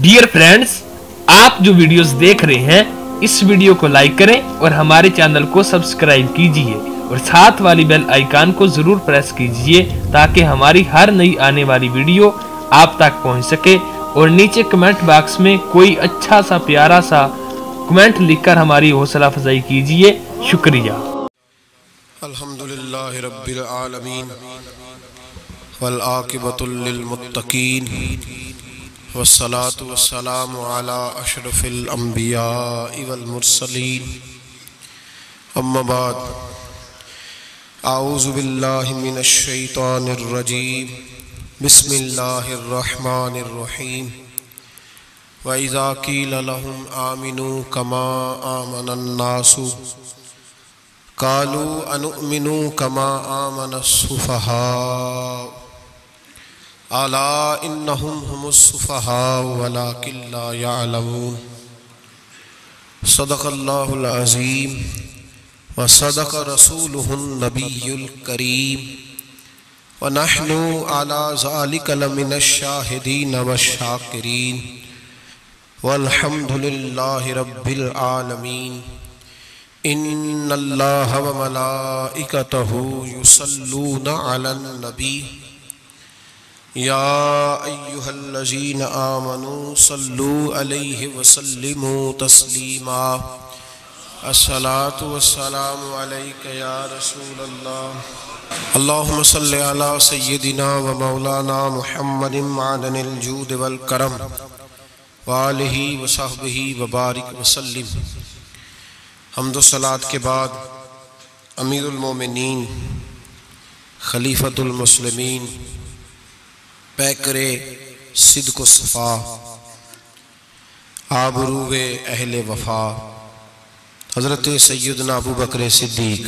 Dear friends आप जो videos देख रहे हैं, इस वीडियो को लाइक करें और हमारे चैनल को सब्सक्राइब कीजिए और साथ वाली बेल आइकन को ज़रूर प्रेस कीजिए ताकि हमारी हर नई आने वाली वीडियो आप तक पहुँच सके और नीचे कमेंट बॉक्स में कोई अच्छा सा, प्यारा सा कमेंट लिखकर हमारी हौसला अफजाई कीजिए। शुक्रिया। अल्हम्दुलिल्लाह लिल मुत्तकीन वस्सलातु वस्सलामु अला अशरफिल अंबिया वल मुरसलीन अम्मा बाद आऊज़ु बिल्लाहि मिनश शैतानिर रजीम बिस्मिल्लाहिर रहमानिर रहीम व इज़ा कील लहुम आमिनू कमा आमनन नासु कालू अनुमिनु कमा आमन सुफहा अला इन्नहुम अज़ीम व सदक़ रसूलुहुन नबियुल करीम। व नहनु अला ज़ालिका लमिनश शाहिदीन वश-शाकिरीन वल्हम्दुलिल्लाहि रब्बिल आलमीन। इन अल्लाह व मलाइकतहु युसल्लूना अलन नबी। या अय्युहल्लज़ीना आमनू सल्लू अलैहि व सल्लिमू तस्लीमा। अस्सलातु वस्सलामु अलैका या रसूलल्लाह। अल्लाहुम्म सल्लि अला सय्यिदिना व मौलाना मुहम्मदिन मादनिल जूद वल करम। व आलिहि व सहबिहि व बारिक व सल्लिम। हमदोसलात के बाद अमीरुलमोमिनीन खलीफतुलमुस्लिमीन पैकर सिद्क सफ़ा। आबरूव अहल वफा। हज़रत सैदना अबू बकर सिद्दीक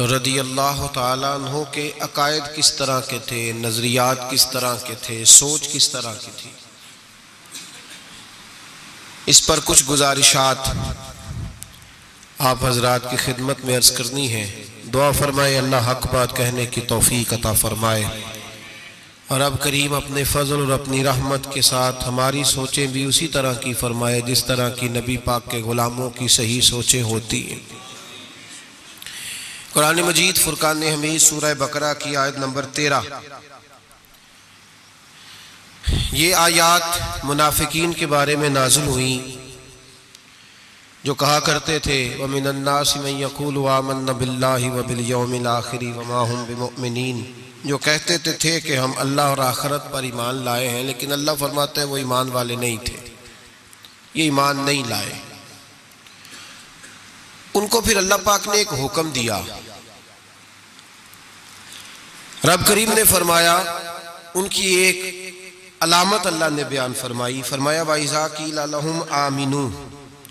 रदी अल्लाह तहों के अकायद किस तरह के थे, नज़रियात किस तरह के थे, सोच किस तरह की थी। इस पर कुछ गुजारिशात आप हजरात की खिदमत में अर्ज़ करनी है। दुआ फरमाए, अल्लाह हक बात कहने की तोफ़ी अता फरमाए। और अब करीम अपने फजल और अपनी रहमत के साथ हमारी सोचें भी उसी तरह की फरमाए जिस तरह की नबी पाक के ग़ुलामों की सही सोचें होती हैं। कुरान मजीद फ़ुरकान हमीद सूरह बकरा की आयत नंबर तेरह। ये आयात मुनाफिकीन के बारे में नाजुल हुई, जो कहा करते थे वमिनन्नास वामन बिल्लाहि व बिलयौमिल आखिरी व माहुम बिमुमिनीन। जो कहते थे, थे कि हम अल्लाह और आखरत पर ईमान लाए हैं लेकिन अल्लाह फरमाते हैं वो ईमान वाले नहीं थे। ये ईमान नहीं लाए। उनको फिर अल्लाह पाक ने एक हुक्म दिया। रब करीम ने फरमाया उनकी एक अलामत अल्लाह ने बयान फरमाई। फरमाया वाइजा की लहुम आमिनू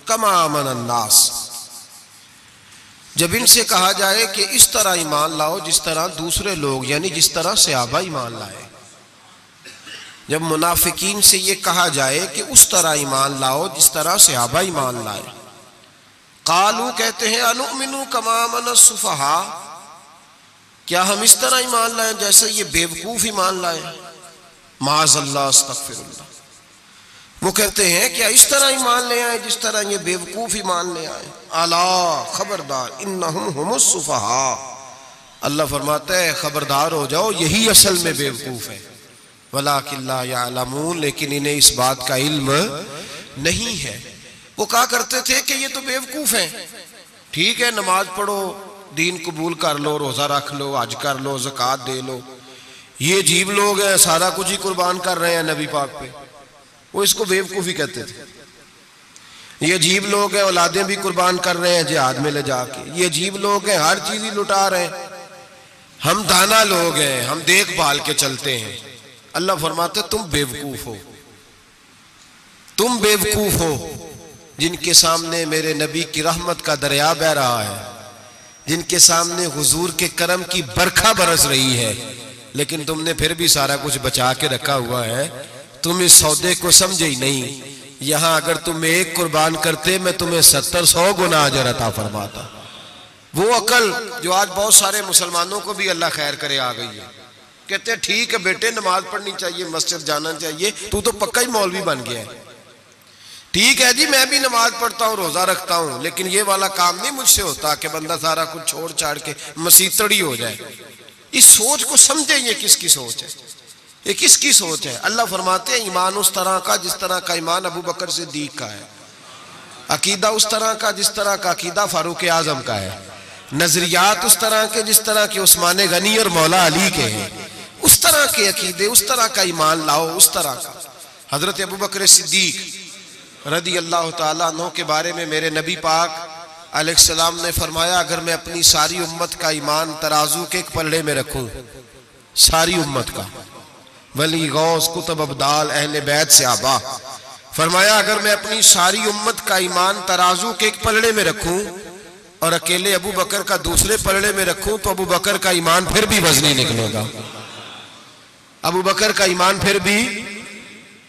कमा अमन अन्नास। जब इनसे कहा जाए कि इस तरह ईमान लाओ जिस तरह दूसरे लोग, यानी जिस तरह सयाबा ईमान लाए। जब मुनाफिकीन से ये कहा जाए कि उस तरह ईमान लाओ जिस तरह सयाबा ईमान लाए। कालू कहते हैं, अनुमिनु कमामन सुफहा। क्या हम इस तरह ईमान लाए जैसे ये बेवकूफ़ ईमान लाए? माजल्ला वो कहते हैं क्या इस तरह ईमान ले आए, जिस तरह ये बेवकूफ़ ईमान ले आए। आला, खबरदार इन सुफहा। अल्लाह फरमाता है, खबरदार हो जाओ, यही असल में बेवकूफ़ है। वला किल्ला यालमून, लेकिन इन्हें इस बात का इल्म नहीं है। वो कहा करते थे कि ये तो बेवकूफ़ हैं। ठीक है, नमाज़ पढ़ो, दीन कबूल कर लो, रोज़ा रख लो, हज कर लो, जक़ात दे लो। ये अजीब लोग हैं, सारा कुछ ही कुर्बान कर रहे हैं नबी पाक पे। वो इसको बेवकूफ़ी कहते थे। ये अजीब लोग हैं, औलादें भी कुर्बान कर रहे हैं जिहाद में ले जाके। ये अजीब लोग हैं, हर चीज़ ही लुटा रहे हैं। हम दाना लोग हैं, हम देखभाल के चलते हैं। अल्लाह फरमाते, तुम बेवकूफ़ हो। तुम बेवकूफ़ हो, जिनके सामने मेरे नबी की रहमत का दरिया बह रहा है, जिनके सामने हुजूर के करम की बरखा बरस रही है, लेकिन तुमने फिर भी सारा कुछ बचा के रखा हुआ है। तुम इस सौदे को समझे ही नहीं। यहाँ अगर तुम एक कुर्बान करते, मैं तुम्हें सत्तर सौ गुना अजर अता फरमाता। वो अकल जो आज बहुत सारे मुसलमानों को भी अल्लाह खैर करे आ गई है। कहते ठीक है बेटे, नमाज़ पढ़नी चाहिए, मस्जिद जाना चाहिए। तू तो पक्का ही मौलवी बन गया है। ठीक है जी, मैं भी नमाज़ पढ़ता हूँ, रोजा रखता हूँ, लेकिन ये वाला काम नहीं मुझसे होता कि बंदा सारा कुछ छोड़ छाड़ के मसीतड़ी हो जाए। इस सोच को समझे ये किसकी सोच है? ये किसकी सोच है? अल्लाह फरमाते हैं, ईमान उस तरह का जिस तरह का ईमान अबू बकर सिद्दीक का है। अकीदा उस तरह का जिस तरह का अकीदा फारूक आज़म का है। नजरियात उस तरह के जिस तरह के उस्मान गनी और मौला अली के हैं। उस तरह के अकीदे, उस तरह का ईमान लाओ, उस तरह का। हज़रत अबू बकर सिद्दीक रदी अल्लाह तु के बारे में मेरे नबी पाक अलैहिस्सलाम ने फरमाया, अगर मैं अपनी सारी उम्मत का ईमान तराजू के एक पलड़े में रखूँ, सारी उम्मत का। वली गौस कुतब अबदाल अहले बैत से आबा फरमाया, अगर मैं अपनी सारी उम्मत का ईमान तराजू के एक पलड़े में रखूँ और अकेले अबू बकर का दूसरे पलड़े में रखूँ तो अबू बकर का ईमान फिर भी वजनी निकलेगा। अबू बकर का ईमान फिर भी,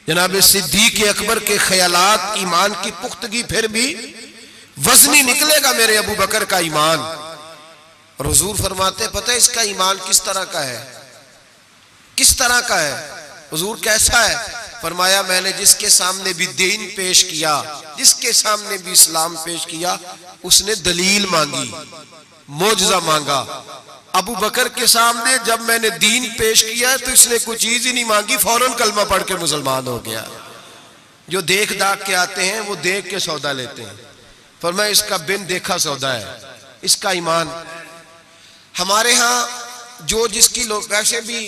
जनाब सिद्दीक अकबर के ख्यालात, ईमान की पुख्तगी फिर भी वजनी निकलेगा मेरे अबू बकर का ईमान। और हजूर फरमाते पता है इसका ईमान किस तरह का है? किस तरह का है? हजूर कैसा है? फरमाया, मैंने जिसके सामने भी दीन पेश किया, जिसके सामने भी इस्लाम पेश किया, उसने दलील मांगी मोजा मांगा। अबू बकर के सामने जब मैंने दीन पेश किया तो इसने कोई चीज़ ही नहीं मांगी, फ़ौरन कलमा पढ़ के मुसलमान हो गया। जो देख दाख के आते हैं, वो देख के सौदा लेते हैं। पर मैं इसका बिन देखा सौदा है, इसका ईमान। हमारे यहाँ जो जिसकी लोग, वैसे भी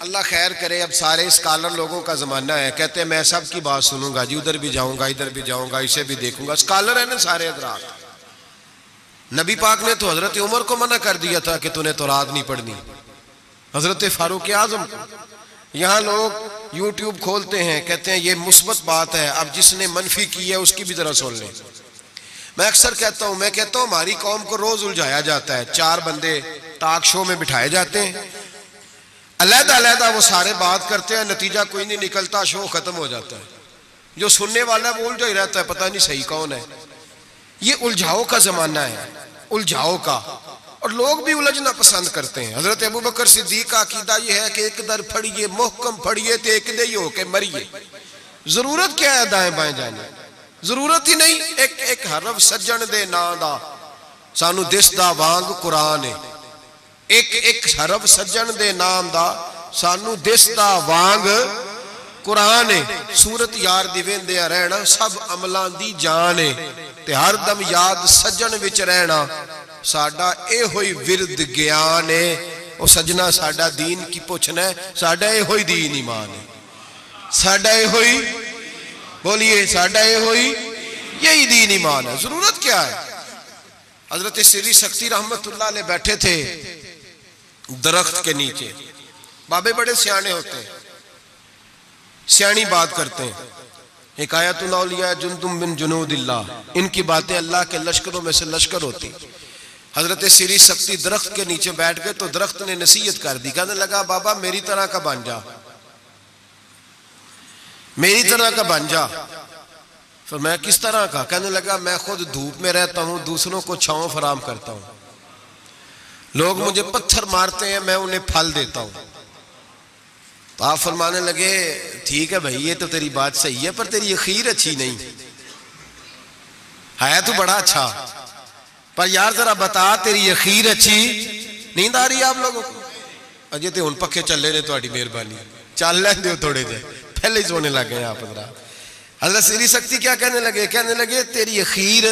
अल्लाह खैर करे, अब सारे स्कॉलर लोगों का जमाना है। कहते हैं, मैं सब की बात सुनूँगा, जी, उधर भी जाऊँगा, इधर भी जाऊँगा, इसे भी देखूँगा। स्कॉलर है ना सारे हजरात। नबी पाक ने तो हज़रत उमर को मना कर दिया था कि तूने तो रात नहीं पढ़नी। हज़रत फारूक आज़म यहाँ लोग यूट्यूब खोलते हैं, कहते हैं, ये मुस्बत बात है, अब जिसने मनफी की है, उसकी भी जरा सुन लें। मैं अक्सर कहता हूँ, मैं कहता हूँ, हमारी कौम को रोज उलझाया जाता है। चार बंदे टाक शो में बिठाए जाते हैं अलहदा अलहदा वो सारे बात करते हैं, नतीजा कोई नहीं निकलता, शो खत्म हो जाता है। जो सुनने वाला वो उलझा ही रहता है, पता नहीं सही कौन है। ये उलझाओ का जमाना है, उलझाओ का। और लोग भी उलझना पसंद करते हैं। हज़रत अबू बकर सिद्दीक का अकीदा यह है कि एक दर फड़िए, मोहकम फड़िए तो एक दे हो के मरिए। ज़रूरत क्या है दाएँ बाएँ जाने? ज़रूरत ही नहीं, एक एक हरफ सज्जन दे ना दा। सानू दिसदा वांग कुरान है। एक एक हरफ सज्जन दे नाम दा सानू दिसदा वांग कुरान है सूरत यार दी वेंदे रहना सब अमलां दी जान है ਤੇ ਹਰ ਦਮ ਯਾਦ ਸੱਜਣ ਵਿੱਚ ਰਹਿਣਾ ਸਾਡਾ ਇਹੋ ਹੀ ਵਿਰਦ ਗਿਆਨ ਹੈ ਉਹ ਸਜਣਾ ਸਾਡਾ ਦੀਨ ਕੀ ਪੁੱਛਣਾ ਸਾਡਾ ਇਹੋ ਹੀ ਦੀਨ ਈਮਾਨ ਹੈ ਸਾਡਾ ਇਹੋ ਹੀ बोलिए साडा ये हुई यही दीन ईमान है जरूरत क्या है हजरत श्री शक्ति रहमतुल्लाह ने बैठे थे दरख्त के नीचे। बाबे बड़े सियाने होते हैं। सियानी बात करते हैं। हिकायतुल्लिया जुनतुम बिन जुनूदिल्ला इनकी बातें अल्लाह के लश्करों में से लश्कर होती। हज़रत सीरी शक्ति दरख्त के नीचे बैठ गए तो दरख्त ने नसीहत कर दी। कहने लगा, बाबा, मेरी तरह का बन जा। मेरी तरह का बन जा। फिर मैं किस तरह का? कहने लगा, मैं खुद धूप में रहता हूँ, दूसरों को छाव फराम करता हूँ। लोग मुझे पत्थर मारते हैं, मैं उन्हें फल देता हूँ। तो आप फरमाने लगे, ठीक है भाई, ये तो तेरी बात सही है, पर तेरी अखीर अच्छी नहीं। है तो बड़ा अच्छा। पर यार जरा बता, तेरी अखीर अच्छी? नींद आ रही है आप लोगों को? अजय तो हूँ पखे चले ने थोड़ी मेहरबानी। चल लें थोड़े जे। पहले ही सोने लग गए आप हज़रत श्री शक्ति क्या कहने लगे? कहने लगे, तेरी अखीर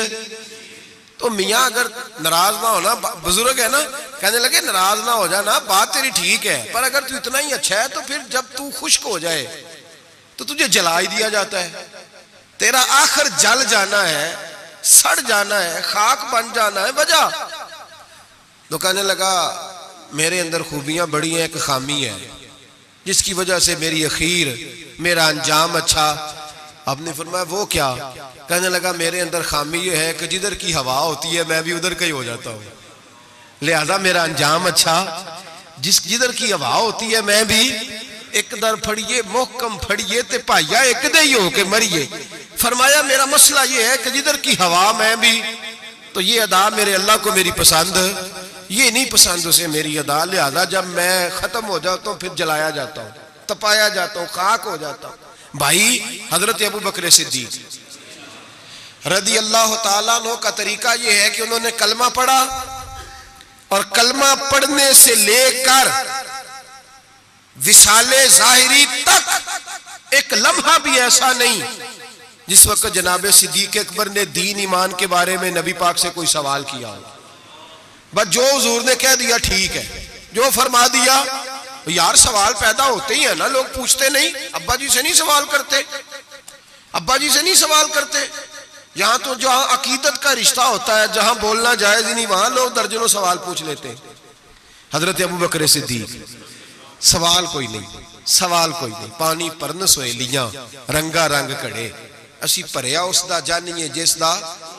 तो मियाँ अगर नाराज़ ना होना बुज़ुर्ग है ना, कहने लगे, नाराज़ ना हो जाना बात तेरी ठीक है, पर अगर तू इतना ही अच्छा है तो फिर जब तू खुश्क हो जाए तो तुझे जला ही दिया जाता है। तेरा आखिर जल जाना है, सड़ जाना है, खाक बन जाना है, वजह। तो कहने लगा, मेरे अंदर खूबियाँ बड़ी हैं, एक खामी है, जिसकी वजह से मेरी अखीर, मेरा अंजाम अच्छा आपने फरमाया, वो क्या? कहने लगा, मेरे अंदर खामी ये है कि जिधर की हवा होती है, मैं भी उधर का ही हो जाता हूँ। लिहाजा मेरा अंजाम अच्छा। जिस, जिधर की हवा होती है, मैं भी एक दर फड़िए, मोहकम फड़िए, ते भाइया एक दे ही होके मरिए। फरमाया, मेरा मसला ये है कि जिधर की हवा मैं भी तो ये अदा मेरे अल्लाह को मेरी पसंद, ये नहीं पसंद उसे मेरी अदा। लिहाजा जब मैं खत्म हो जाता हूँ, फिर जलाया जाता हूँ, तपाया जाता हूँ, खाक हो जाता हूँ। भाई, हज़रत अबू बकर सिद्दीक। रदी अल्लाह तु का तरीका यह है कि उन्होंने कलमा पढ़ा और कलमा पढ़ने से लेकर विशाले जाहिरी तक एक लम्हा भी ऐसा नहीं, जिस वक्त जनाब सिद्दीक अकबर ने दीन ईमान के बारे में नबी पाक से कोई सवाल किया हो। बस जो हजूर ने कह दिया, ठीक है। जो फरमा दिया तो यार सवाल पैदा होते ही है ना, लोग पूछते नहीं। अब्बा जी से नहीं सवाल करते। अब्बा जी से नहीं सवाल करते। यहाँ तो जहाँ अकीदत का रिश्ता होता है, जहाँ बोलना जायज़ नहीं, वहाँ लोग दर्जनों सवाल पूछ लेते हैं। हज़रत अबू बकर सिद्दीक, सवाल कोई नहीं, सवाल कोई नहीं। पानी भरन सोए लिया, रंगा रंग घड़े असी भरिया उसका जानिए जिसका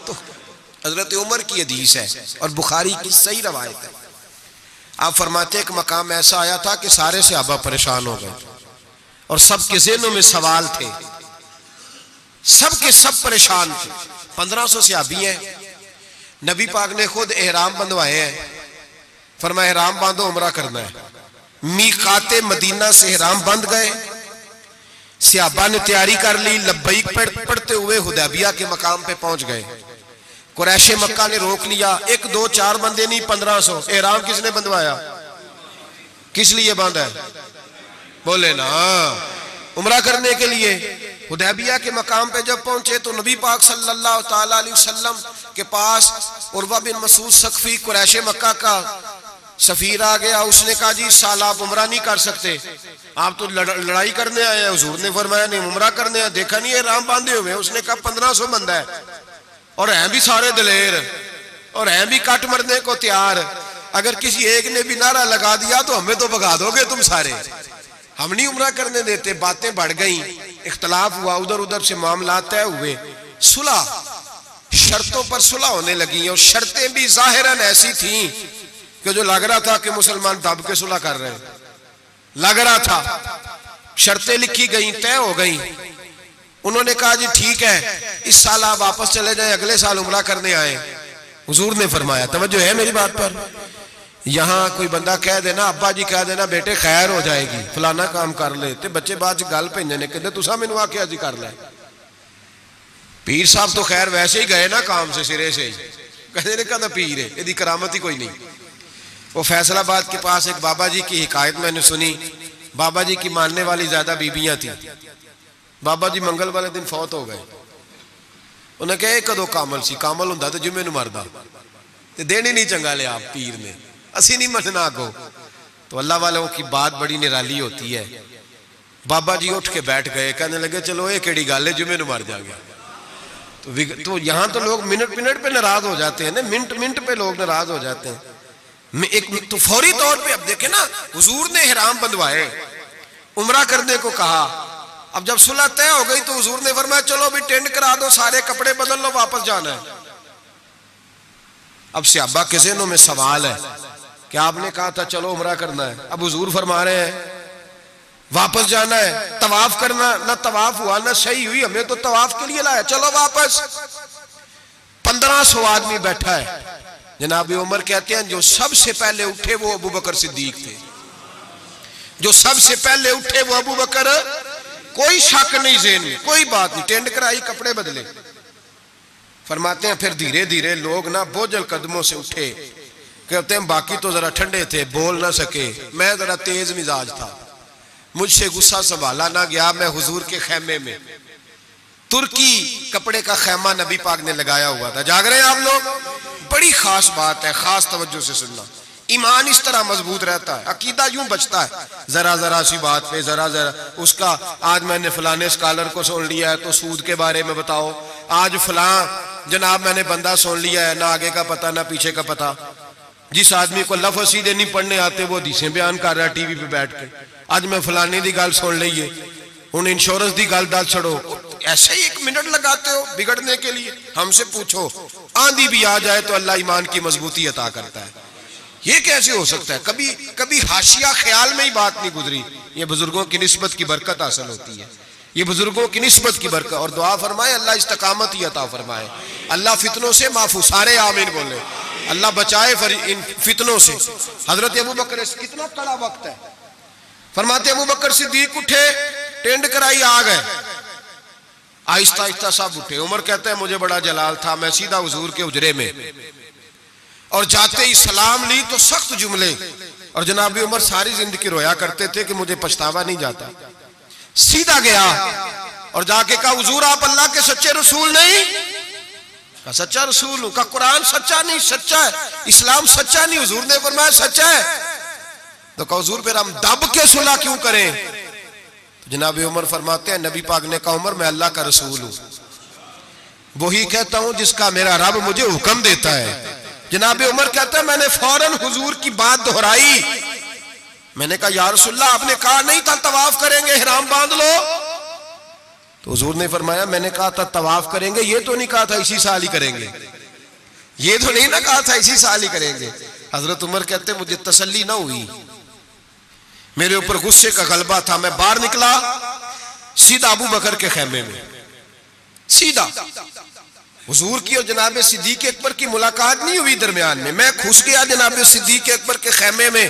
तो हज़रत उमर की अदीस है, और बुखारी की सही रवायत है। आप फरमाते एक मकाम ऐसा आया था कि सारे सहाबा परेशान हो गए और सबके जेनों में सवाल थे। सब के सब परेशान थे। पंद्रह सौ सियाबी हैं। नबी पाक ने खुद एहराम बंधवाए हैं। फरमा एहराम बांधो उमरा करना है। मीकाते मदीना से एहराम बंध गए। सियाबा ने तैयारी कर ली लब्बईक पढ़, पढ़ते हुए हुदैबिया के मकाम पे पहुँच गए। कुरैशे मक्का ने रोक लिया। एक दो चार बंदे नहीं पंद्रह सौ। एहराम किसने बंधवाया? किस लिए बांधा है? बोले ना उमरा करने के लिए। हुदैबिया के मकाम पे जब पहुँचे तो नबी पाक सल्लल्लाहु अलैहि वसल्लम के पास उर्वा बिन मसूद सखफी कुरैशे मक्का का सफीर आ गया। उसने कहा जी साल आप उमरा नहीं कर सकते। आप तो लड़, लड़ाई करने आए हैं। हजूर ने फरमाया नहीं उमरा करने आए देखा नहीं है राम बांधे हुए उसने कहा पंद्रह सौ बंदा है। और हैं भी सारे दलेर, और हैं भी कट मरने को तैयार। अगर किसी एक ने भी नारा लगा दिया तो हमें तो भगा दोगे तुम सारे। हम नहीं उमरा करने देते, बातें बढ़ गई। इख्तलाफ हुआ उधर उधर से मामला तय हुए। सुलह, शर्तों पर सुलह होने लगी और शर्तें भी जाहिरन ऐसी थी कि जो लग रहा था कि मुसलमान दब के सुलह कर रहे हैं। लग रहा था, शर्तें लिखी गई, तय हो गई। उन्होंने कहा जी, ठीक है, इस साल आप वापस चले जाएँ, अगले साल उमरा करने आए। हुजूर ने फरमाया, तवज्जो है मेरी बात पर। यहाँ कोई बंदा कह देना, अब्बा जी कह देना, बेटे खैर हो जाएगी, फलाना काम कर ले, ते बच्चे बाद गल भेजे ने कहते तुसा मैनू आख्या जी कर ले। पीर साहब तो खैर वैसे ही गए ना काम से सिरे से। कहते ने कहता पीर है यदि करामत ही कोई नहीं। वो फैसलाबाद के पास एक बाबा जी की हिकायत मैंने सुनी। बाबा जी की मानने वाली ज़्यादा बीबियाँ थी। बाबा जी मंगल वाले दिन फौत हो गए। उन्हें कहा कदों कामल सी, कामल तो जुमे मरदा। तो ही नहीं चंगा लिया पीर ने। असी नहीं मनना अगो तो अल्लाह वालों की बात बड़ी निराली होती है। बाबा जी उठ के बैठ गए, कहने लगे, चलो, ये केड़ी गल है जुमे मर जाएगा तो तो यहाँ तो लोग मिनट मिनट पे नाराज़ हो जाते हैं ना, मिनट मिनट पे लोग नाराज़ हो जाते हैं। एक तो फौरी तौर पे अब देखे ना, हुजूर ने हराम बंधवाए उमरा करने को कहा अब जब सुलह तय हो गई तो हजूर ने फरमाया, चलो भी टेंट करा दो, सारे कपड़े बदल लो, वापस जाना है. अब सियाबा के जहनों में सवाल है। कि आपने कहा था, चलो उमरा करना है? अब हुजूर फरमा रहे हैं, वापस जाना है, तवाफ करना, ना तवाफ हुआ, ना सही हुई, हमें तो तवाफ के लिए लाया, चलो वापस। पंद्रह सौ आदमी बैठा है। जनाब उमर कहते हैं, जो सबसे पहले उठे वो अबू बकर सिद्दीक थे। जो सबसे पहले उठे वो अबू बकर कोई शक नहीं जेन में, कोई बात नहीं टेंड कराई, कपड़े बदले। फरमाते हैं, फिर धीरे धीरे लोग ना बोझल कदमों से उठे। कहते हैं, बाकी तो जरा ठंडे थे, बोल ना सके, मैं जरा तेज मिजाज था। मुझसे गुस्सा संभाला ना गया मैं हुजूर के खेमे में। तुर्की कपड़े का खेमा नबी पाक ने लगाया हुआ था। जाग रहे हैं आप लोग? बड़ी खास बात है, खास तवज्जो से सुनना। ईमान इस तरह मज़बूत रहता है, अकीदा यूँ बचता है। जरा जरा सी बात पे, जरा जरा, उसका, आज मैंने फलाने स्कॉलर को सुन लिया है तो सूद के बारे में बताओ। आज फला, जनाब मैंने बंदा सुन लिया है, ना आगे का पता, ना पीछे का पता। जिस आदमी को लफ सीधे नहीं पढ़ने आते, वो दिशे बयान कर रहा है टीवी पे बैठ के। आज मैं फलाने की गल सुन ली है हूँ इंश्योरेंस की गल दस छड़ो। ऐसे ही एक मिनट लगाते हो, बिगड़ने के लिए हमसे पूछो। आंधी भी आ जाए तो अल्लाह ईमान की मजबूती अता करता है। ये कैसे हो सकता है? कभी कभी हाशिया ख्याल में ही बात नहीं गुजरी। ये बुज़ुर्गों की नस्बत की बरकत हासिल होती है। ये बुज़ुर्गों की नस्बत की बरकत। और दुआ फरमाए, अल्लाह इस्तकामत ही अता फरमाए। अल्लाह फितनों से माफू सारे आमीन बोले। अल्लाह बचाए इन फितनों से। हज़रत अबू बकर कितना कड़ा वक्त है। फरमाते, अबू बकर सिद्दीक उठे टेंड कराई, आ गए। आहिस्ता आहिस्ता सब उठे। उमर कहते हैं, मुझे बड़ा जलाल था, मैं सीधा हजूर के उजरे में। और जाते ही सलाम ली तो सख्त जुमले। और जनाब उमर सारी ज़िंदगी रोया करते थे कि मुझे पछतावा नहीं जाता। सीधा गया और जाके कहा, हजूर, आप अल्लाह के सच्चे रसूल नहीं? का सच्चा रसूल का कुरान सच्चा नहीं, सच्चा है। इस्लाम सच्चा नहीं, हजूर ने फरमाया, सच्चा है। तो कहा, हजूर, फिर हम दब के सुलह क्यों करें? तो जनाब उमर फरमाते हैं, नबी पाक ने कहा, उमर, मैं अल्लाह का रसूल हूँ। वही कहता हूँ जिसका मेरा रब मुझे हुक्म देता है। जनाब उमर कहता मैंने फ़ौरन हुजूर की बात दोहराई। मैंने कहा यार रसुल्ला आपने कहा नहीं था, तवाफ करेंगे, हराम बाँध लो। तो हजूर ने फरमाया, मैंने कहा था, तवाफ करेंगे, ये तो नहीं कहा था, इसी साल ही करेंगे। ये तो नहीं ना कहा था, इसी साल ही करेंगे। हज़रत उमर कहते, मुझे तसल्ली ना हुई। मेरे ऊपर गुस्से का गलबा था, मैं बाहर निकला, सीधा अबू बकर के खेमे में। सीधा। हुजूर की और जनाब सिद्दीक अकबर की मुलाकात नहीं हुई दरमियान में। मैं खुश गया जनाब सिद्दीक अकबर के खेमे में।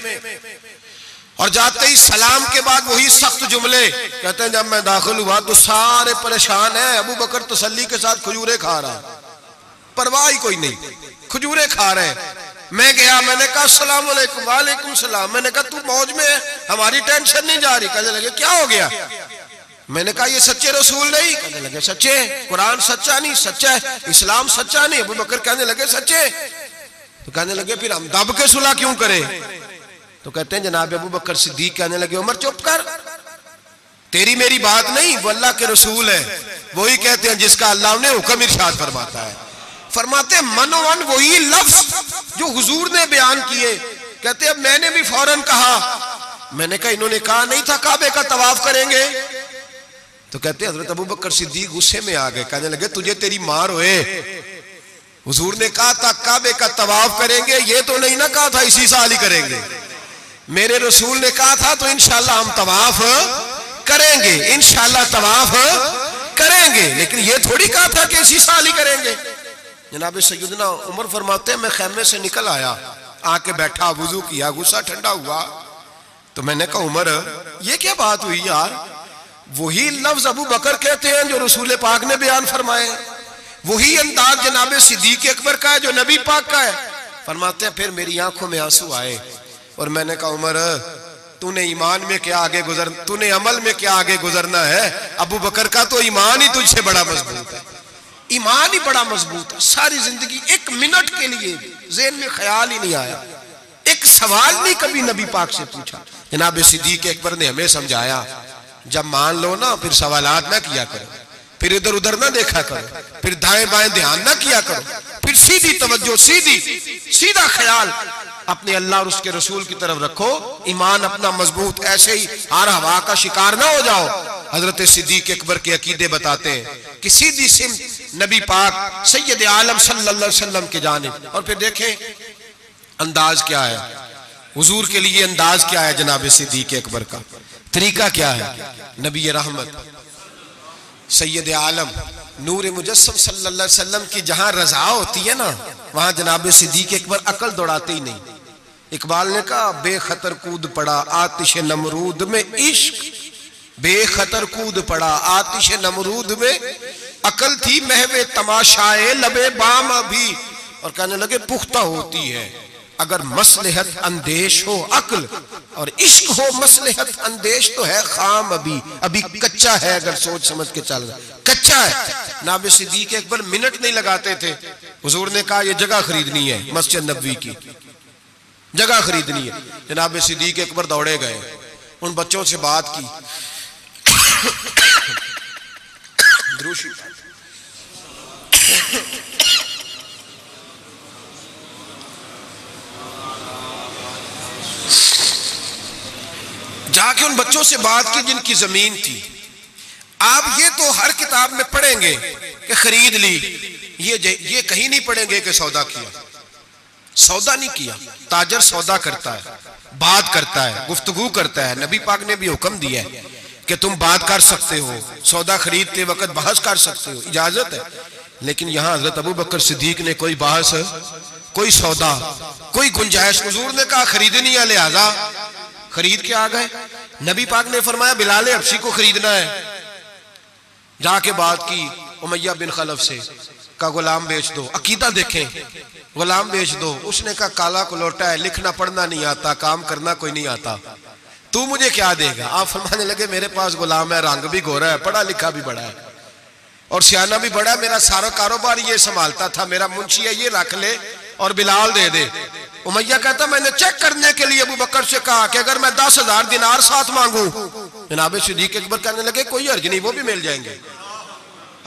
और जाते ही सलाम के बाद वही सख्त जुमले कहते हैं, जब मैं दाखिल हुआ तो सारे परेशान है। अबू बकर तसल्ली के साथ खजूरे खा रहा परवाह ही कोई नहीं। खजूरे खा रहे हैं। मैं गया, मैंने कहा, सलाम वालेकुम सलाम। मैंने कहा, तू मौज में है, हमारी टेंशन नहीं जा रही। कहने लगे, क्या हो गया? मैंने कहा, ये सच्चे रसूल नहीं। कहने लगे, सच्चे? कुरान सच्चा नहीं, सच्चा है। इस्लाम सच्चा नहीं। अबू बकर कहने लगे, सच्चे? तो कहने लगे, फिर हम दब के सुलह क्यों करें? तो कहते हैं, जनाब अबू बकर सिद्दीक कहने लगे, उमर, चुप कर। तेरी मेरी बात नहीं, वो अल्लाह के रसूल है। वही कहते हैं, जिसका अल्लाह ने हुक्म इरशाद फरमाता है। फरमाते मनोवन वही लफ्ज जो हुजूर ने बयान किए। कहते हैं मैंने भी फ़ौरन कहा। मैंने कहा, इन्होंने कहा नहीं था, काबे का तवाफ करेंगे? तो कहते हज़रत अबू बकर सिद्दीक गुस्से में आ गए, कहने लगे, तुझे तेरी मार हुए। हुजूर ने कहा था काबे का तवाफ करेंगे? ये तो नहीं ना कहा था इसी साल ही करेंगे। मेरे रसूल ने कहा था तो इनशाला हम तवाफ करेंगे इनशाला तवाफ करेंगे। लेकिन ये थोड़ी कहा था कि इसी साल ही करेंगे। जनाब सैदना उमर फरमाते मैं खेमे से निकल आया, आके बैठा, वज़ू किया, गुस्सा ठंडा हुआ। तो मैंने कहा, उमर, ये क्या बात हुई यार? वही लफ्ज अबू बकर कहते हैं जो रसूल पाक ने बयान फरमाए। वही अंदाज जनाब सिद्दीक अकबर का है, जो नबी पाक का है। फरमाते हैं, फिर मेरी आँखों में आँसू आए और मैंने कहा, उमर, तूने ईमान में क्या आगे गुजर, तूने अमल में क्या आगे गुजरना है? अबू बकर का तो ईमान ही तुझसे बड़ा मज़बूत है। ईमान ही बड़ा मज़बूत है। सारी ज़िंदगी एक मिनट के लिए जेन में ख्याल ही नहीं आया। एक सवाल नहीं कभी नबी पाक से पूछा। जनाब सिद्दीक अकबर ने हमें समझाया जब मान लो ना, फिर सवालात ना किया करो। फिर इधर उधर ना देखा करो। फिर दाएँ बाएँ ध्यान ना किया करो। फिर सीधी तवज्जो, सीधी, सीधा ख्याल अपने अल्लाह और उसके रसूल की तरफ़ रखो। ईमान अपना मज़बूत, ऐसे ही हर हवा का शिकार ना हो जाओ। हज़रत सिद्दीक अकबर के अकीदे बताते हैं कि सीधी सिम नबी पाक सैयद आलम सल्लल्लाहु अलैहि वसल्लम के जाने और फिर देखें, अंदाज क्या है? हुजूर के लिए अंदाज क्या है जनाब सिद्दीक अकबर का? तरीका क्या है? नबी रहमत। सैयद आलम, नूर अलैहि वसल्लम की जहाँ रजा होती है ना, वहाँ जनाब सिद्दीक अकबर अकल दौड़ाते ही नहीं। इकबाल ने कहा, बेखतर कूद पड़ा आतिश नमरूद में इश्क। बेखतर कूद पड़ा आतिश नमरूद में अकल थी महवे तमाशाए लबे बाम अभी। और कहने लगे, पुख्ता होती है। अगर मसलहत अंदेश हो अक्ल, और इश्क हो मसलहत अंदेश तो है खाम अभी। अभी कच्चा है अगर सोच समझ के चल कच्चा है। नाब सिद्दीक अकबर मिनट नहीं लगाते थे। हुजूर ने कहा यह जगह खरीदनी है मस्जिद नबी की। जगह खरीदनी है। जनाब सिद्दीक अकबर दौड़े गए। उन बच्चों से बात की। जाके उन बच्चों से बात की जिनकी ज़मीन थी। आप ये तो हर किताब में पढ़ेंगे कि खरीद ली। ये ये कहीं नहीं पढ़ेंगे कि सौदा किया। सौदा नहीं किया। ताजर सौदा करता है, बात करता है, गुफ्तगु करता है। नबी पाक ने भी हुक्म दिया है कि तुम बात कर सकते हो, सौदा खरीदते वक्त बहस कर सकते हो। इजाज़त है। लेकिन यहाँ हज़रत अबू बकर सिद्दीक ने कोई बहस, कोई सौदा, कोई गुंजाइश। हजूर ने कहा, खरीदनी है लिहाजा खरीद के आ गए। नबी पाक ने फरमाया, बिलाल हफ्सी को खरीदना है। जाके बात की उमैया बिन खलफ से, का गुलाम बेच दो। अकीदा देखें, गुलाम बेच दो। उसने कहा, काला कुलोटा है, लिखना, पढ़ना नहीं आता, काम करना कोई नहीं आता। तू मुझे क्या देगा? आप फरमाने लगे, मेरे पास गुलाम है, रंग भी गोरा है, पढ़ा लिखा भी बड़ा है। और सियाना भी बड़ा है, मेरा सारा कारोबार ये संभालता था, मेरा मुंशी है, ये रख ले। और बिलाल दे दे। उमैया कहता, मैंने चेक करने के लिए अबू बकर से कहा कि अगर मैं दस हज़ार दिनार साथ मांगू। जनाब सिद्दीक अकबर कहने लगे, कोई अर्ज़ नहीं, वो भी मिल जाएँगे।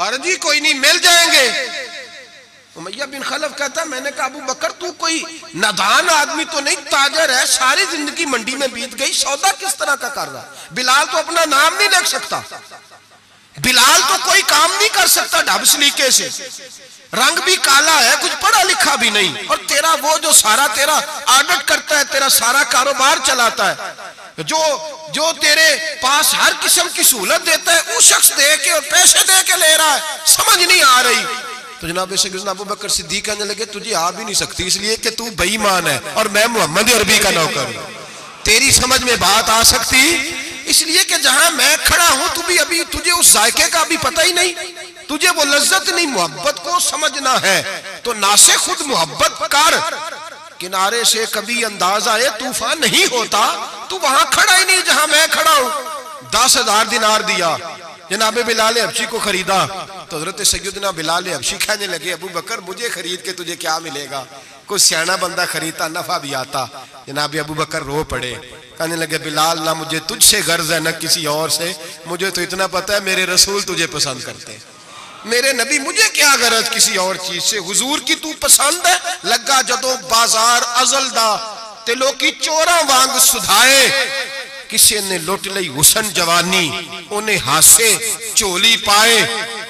अर्ज़ ही कोई नहीं, मिल जाएँगे। उमैया बिन खलफ कहता, मैंने कहा, अबू बकर, तू कोई नादान आदमी तो नहीं, ताजर है, सारी ज़िंदगी मंडी में बीत गई, सौदा किस तरह का कर रहा बिलाल तो अपना नाम नहीं रख सकता। बिलाल तो कोई काम नहीं कर सकता ढब सलीके से। रंग भी काला है, कुछ पढ़ा लिखा भी नहीं। और तेरा वो जो सारा तेरा आदत करता है, तेरा सारा कारोबार चलाता है, जो जो तेरे पास हर किस्म की सहूलत देता है वो शख्स दे के और पैसे दे के ले रहा है। समझ नहीं आ रही। तो जनाब अबू बकर सिद्दीक कहने लगे, तुझे आ भी नहीं सकती, इसलिए कि तू बेईमान है और मैं मोहम्मद अरबी का नौकर हूँ। तेरी समझ में बात आ सकती? इसलिए कि जहाँ मैं खड़ा हूँ, तू भी अभी, तुझे उस जायके का भी पता ही नहीं। तुझे वो लज्जत नहीं, मोहब्बत को समझना है। तो ना से खुद मोहब्बत कर। किनारे से कभी अंदाज आए, तूफ़ान नहीं होता। तू वहाँ खड़ा ही नहीं जहाँ मैं खड़ा हूँ। दस हज़ार दिनार दिया। जनाब बिलाल हबशी को खरीदा। तो हज़रत सैदना बिलाल हबशी कहने लगे, अबू बकर, मुझे खरीद के तुझे क्या मिलेगा? कोई सियाना बंदा खरीदता, नफा भी आता। जनाब अबू बकर रो पड़े। कहने लगे, बिलाल, ना मुझे तुझसे गर्ज है, ना किसी और से। मुझे तो इतना पता है, मेरे रसूल तुझे पसंद करते मेरे नबी, मुझे क्या गरज किसी और चीज़ से? हुजूर की तू पसंद है? लगा जदों बाज़ार अजलदा ते लोकी चोरा वांग सुधाए। किसी ने लुट ली हुसन जवानी, उन्हें हासे झोली पाए।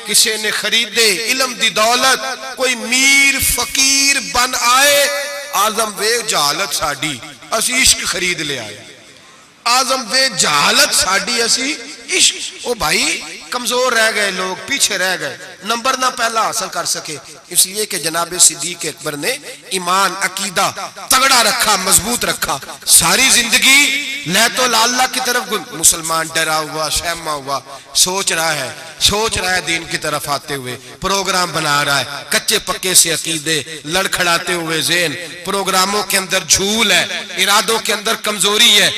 किसी ने खरीदे इलम दी दौलत, कोई मीर फकीर बन आए। आज़म वे जहालत साड़ी असी इश्क खरीद ले आए आज़म दे जहालत साड़ी असी। इश्क। ओ भाई, कमज़ोर रह गए लोग, पीछे रह गए। नंबर ना पहला हासिल कर सके। इसलिए कि जनाब सिद्दीक अकबर ने ईमान, अकीदा तगड़ा रखा, मज़बूत रखा। सारी ज़िंदगी लह तो लाला की तरफ़ मुसलमान डरा हुआ, सहमा हुआ, सोच रहा है, सोच रहा है दीन की तरफ़ आते हुए। प्रोग्राम बना रहा है, कच्चे पक्के से अकीदे, लड़खड़ाते हुए जेन। प्रोग्रामों के अंदर झूल है, इरादों के अंदर कमज़ोरी है।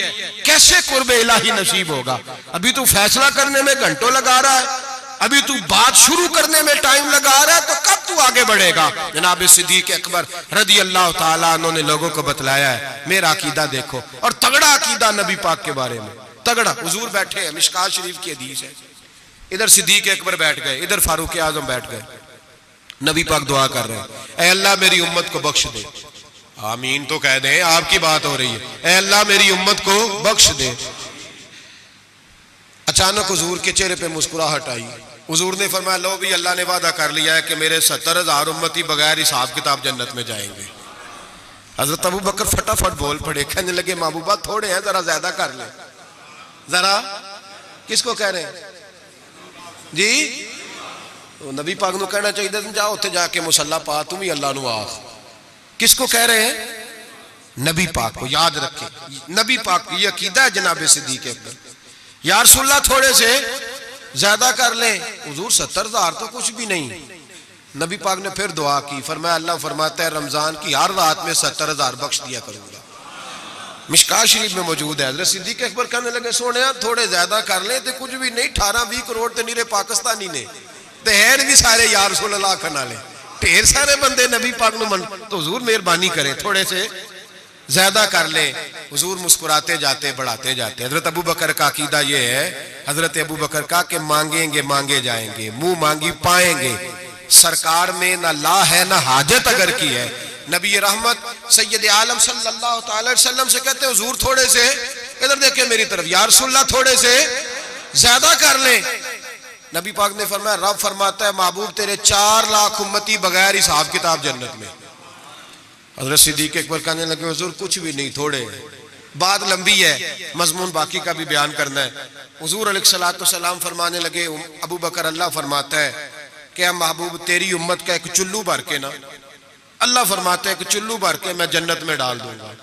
कैसे कुर्ब इलाही नसीब होगा? अभी तो फैसला करने में घंटों लगा रहा है। अभी तू बात शुरू करने में टाइम लगा रहा है तो कब तू आगे बढ़ेगा? जनाब सिद्दीक अकबर रदी अल्लाह तला ने लोगों को बतलाया है, मेरा अकीदा देखो और तगड़ा अकीदा नबी पाक के बारे में। तगड़ा, हजूर बैठे हैं मिशका शरीफ की हदीस है। इधर सिद्दीक अकबर बैठ गए, इधर फारूक आज़म बैठ गए। नबी पाक दुआ कर रहे हैं अल्लाह मेरी उम्मत को बख्श दे। आमीन तो कह दे, आपकी बात हो रही है। अल्लाह मेरी उम्मत को बख्श दे। अचानक हजूर के चेहरे पर मुस्कुराहट आई। हजूर ने फरमाया, लो भी, अल्लाह ने वादा कर लिया है कि मेरे सत्तर हज़ार उम्मती बगैर हिसाब किताब जन्नत में जाएँगे। हज़रत अबू बकर फटाफट बोल पड़े, कहने लगे, महबूबा, थोड़े हैं, जरा ज़्यादा कर ले। जरा, किसको कह रहे हैं? जी? तो नबी पाक को कहना चाहिए जाओ उ जाके मुसल्ला पा, तू भी अल्लाह नु आख। किसको कह रहे हैं? नबी पाक को, याद रखे। नबी पाक, ये अकीदा है जनाबे सिद्दीक अंदर यारसुल्ला थोड़े से ज़्यादा कर ले। हजूर सत्तर हज़ार तो कुछ भी नहीं। नबी पाक ने फिर दुआ की, फरमाया, अल्लाह फरमाता है, रमज़ान की हर रात में सत्तर हज़ार बख्श दिया करूँगा। मिशका शरीफ में मौजूद है। हज़रत सिद्दीक अकबर कहने लगे, सोने, थोड़े ज़्यादा कर ले तो कुछ भी नहीं, अठारह भी करोड़ तो नीरे पाकिस्तानी ने। ते हैं भी सारे यार सुल्ला करना ले। ढेर सारे बंदे नबी पाक मन तो हजूर मेहरबानी करे, थोड़े से ज़्यादा कर ले। हुजूर मुस्कुराते जाते, बढ़ाते जाते। हज़रत अबू बकर का अकीदा ये है, हज़रत अबू बकर का कि मांगेंगे, मांगे जाएँगे, मुँह मांगी पाएँगे। सरकार में ना ला है, ना हाजत अगर की है। नबी रहमत सैयद आलम सल्लल्लाहु अलैहि वसल्लम से कहते हुजूर थोड़े से, इधर देखे मेरी तरफ़, यार सुल्ला थोड़े से, ज़्यादा कर ले। नबी पाक ने फरमाया, रब फरमाता है, महबूब तेरे चार लाख उम्मती बगैर हिसाब किताब जन्नत में। हज़रत सिद्दीक अकबर कहने लगे, हजूर, कुछ भी नहीं, थोड़े। बात लंबी है, मजमून बाकी का भी बयान करना है। हजूर सलाम फरमाने लगे अबू बकर अल्लाह फरमाता है क्या महबूब, तेरी उम्मत का एक चुल्लू भर के ना। अल्लाह फरमाता है कि चुल्लू भर के मैं जन्नत में डाल दूँगा।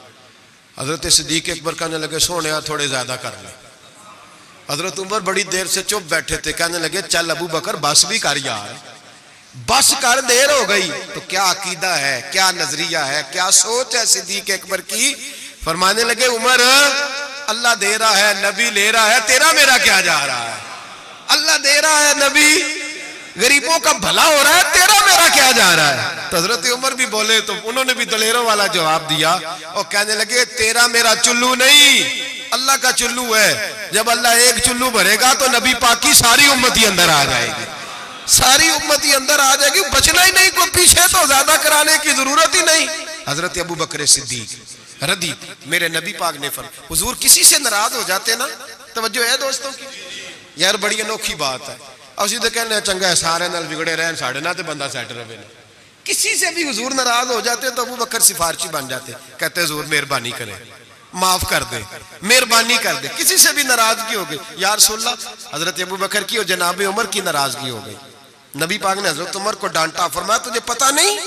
हज़रत सिद्दीक अकबर कहने लगे, सोने थोड़े ज़्यादा कर ले। हज़रत उमर बड़ी देर से चुप बैठे थे, कहने लगे, चल अबू बकर, बस भी कर यार। बस कर देर हो गई। तो क्या अकीदा है, क्या नज़रिया है, क्या सोच है सिद्दीक अकबर की? फरमाने लगे, उमर, अल्लाह दे रहा है, नबी ले रहा है, तेरा मेरा क्या जा रहा है? अल्लाह दे रहा है, नबी, गरीबों का भला हो रहा है, तेरा मेरा क्या जा रहा है? तो हज़रत उमर भी बोले तो उन्होंने भी दलेरों वाला जवाब दिया और कहने लगे, तेरा मेरा चुल्लू नहीं, अल्लाह का चुल्लू है। जब अल्लाह एक चुल्लू भरेगा तो नबी पाक सारी ही अंदर आ जाएगी। सारी उम्मत ही अंदर आ जाएगी। बचना ही नहीं को पीछे तो ज़्यादा कराने की ज़रूरत ही नहीं। हज़रत अबू बकर सिद्दीक, रदी, मेरे नबी पाक ने फर हजूर, किसी से नाराज़ हो जाते ना तो है दोस्तों की? यार, बड़ी अनोखी बात है। असि तो कहने, चंगा सारे नाल बिगड़े रहन साढ़े ना तो बंदा सैट रहे किसी से भी हजूर नाराज़ हो जाते तो अबू बकर सिफारशी बन जाते। कहते, हजूर, मेहरबानी करें, माफ़ कर दे, मेहरबानी कर दे। किसी से भी नाराज़गी हो गई, यार सोल्ला हज़रत अबू बकर की और जनाब उमर की नाराज़गी हो गई। नबी पाक ने हज़रत उमर को डांटा, फरमाया, तुझे पता नहीं?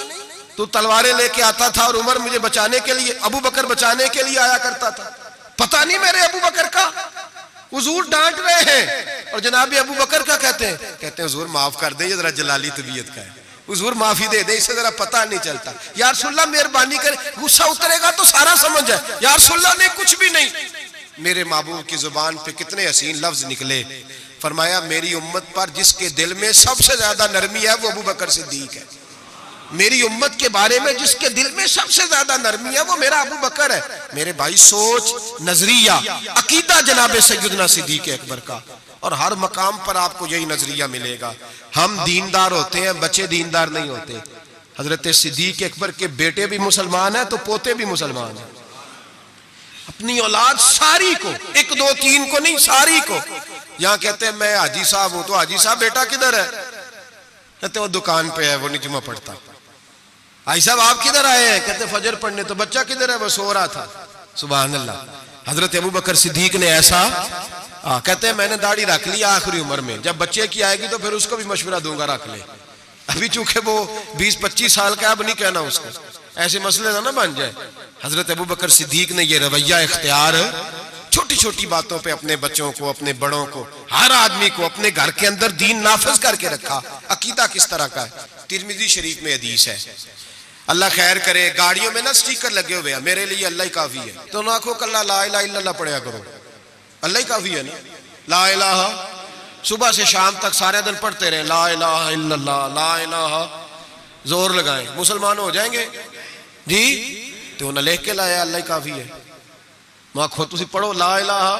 तू तलवारें लेके आता था और उमर मुझे बचाने के लिए, अबू बकर बचाने के लिए आया करता था। पता नहीं मेरे अबू बकर का? हुजूर डांट रहे हैं। और जनाब अबू बकर का कहते हैं? कहते हैं, हुजूर, माफ़ कर दे जरा जलाली तबीयत का है। हुजूर, माफ़ी दे दे, इससे जरा पता नहीं चलता। यार सुल्ला, मेहरबानी कर, गुस्सा उतरेगा तो सारा समझ है। यार सुल्ला ने कुछ भी नहीं। मेरे महबूब की ज़ुबान पे कितने हसीन लफ्ज निकले। फरमाया, मेरी उम्मत पर जिसके दिल में सबसे ज़्यादा नरमी है, वो अबू बकर सिद्दीक है। मेरी उम्मत के बारे में जिसके दिल में सबसे ज़्यादा नरमी है, वो मेरा अबू बकर है। मेरे भाई, सोच, नज़रिया, अकीदा जनाब सैदना सिद्दीक अकबर का। और हर मकाम पर आपको यही नज़रिया मिलेगा। हम दीनदार होते हैं, बच्चे दीनदार नहीं होते। हज़रत सिद्दीक अकबर के बेटे भी मुसलमान है तो पोते भी मुसलमान है। अपनी औलाद सारी को एक दो तीन को नहीं सारी को। यहाँ कहते हैं मैं हाजी साहब हूँ तो हाजी साहब बेटा किधर है? कहते वो दुकान पे है वो नहीं जुमा पढ़ता। भाई साहब आप किधर आए हैं? कहते फजर पढ़ने तो बच्चा किधर है? वो सो रहा था। सुबह अल्लाह हज़रत अबू बकर सिद्दीक ने ऐसा आ, कहते हैं मैंने दाढ़ी रख ली आखिरी उम्र में। जब बच्चे की आएगी तो फिर उसको भी मशवरा दूँगा रख ले। अभी चूँकि वो 20-25 साल का अब नहीं कहना उसको। ऐसे मसले ना ना बन जाए। हज़रत अबू बकर सिद्दीक ने यह रवैया इख्तियार छोटी छोटी बातों पे अपने बच्चों को, अपने बड़ों को, हर आदमी को अपने घर के अंदर दीन नाफज करके रखा। अकीदा किस तरह का है? तिरमिजी शरीफ में हदीस है। अल्लाह खैर करे, गाड़ियों में ना स्टीकर लगे हुए हैं। मेरे लिए अल्लाह ही काफ़ी है। तो ना को कल्ला ला इल्लल्लाह पढ़िया करो। अल्लाह ही काफ़ी है ना? ला सुबह से शाम तक सारे दिन पढ़ते रहे। ला इल्लल्लाह, ला इलाहा। ज़ोर लगाए। मुसलमान हो जाएँगे? जी? उन्हें लिख के लाया, अल्लाह ही काफ़ी है। मैं आखो तुम पढ़ो, ला इलाहा।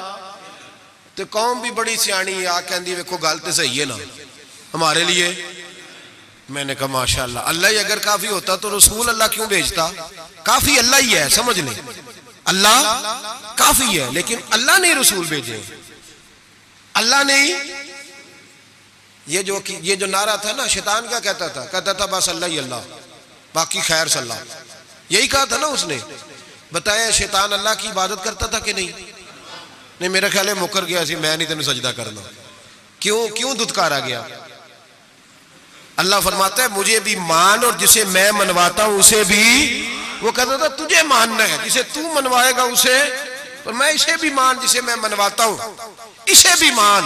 तो कौम भी बड़ी सियाणी आ कहती वेखो, गल तो सही है ना? हमारे लिए। मैंने कहा, माशाल्लाह, अल्लाह ही अगर काफ़ी होता तो रसूल अल्लाह क्यों भेजता? काफ़ी अल्लाह ही है, समझ लें। अल्लाह काफ़ी है, लेकिन अल्लाह ने रसूल भेजे अल्लाह ने ये जो ये जो नारा था ना, शैतान क्या कहता था? कहता था, बस अल्लाह ही अल्लाह, बाकी खैर सल्लाह। यही कहा था ना उसने। बताया, शैतान अल्लाह की इबादत करता था कि नहीं? नहीं, मेरा ख्याल है मुकर गया सी, मैं नहीं तेन सजदा करना। क्यों क्यों दुत्कारा गया? अल्लाह फरमाता है, मुझे भी मान और जिसे मैं मनवाता हूँ, उसे भी। वो कहता था, तुझे मानना है, जिसे तू मनवाएगा उसे और मैं इसे भी मान जिसे मैं मनवाता हूँ। इसे भी मान।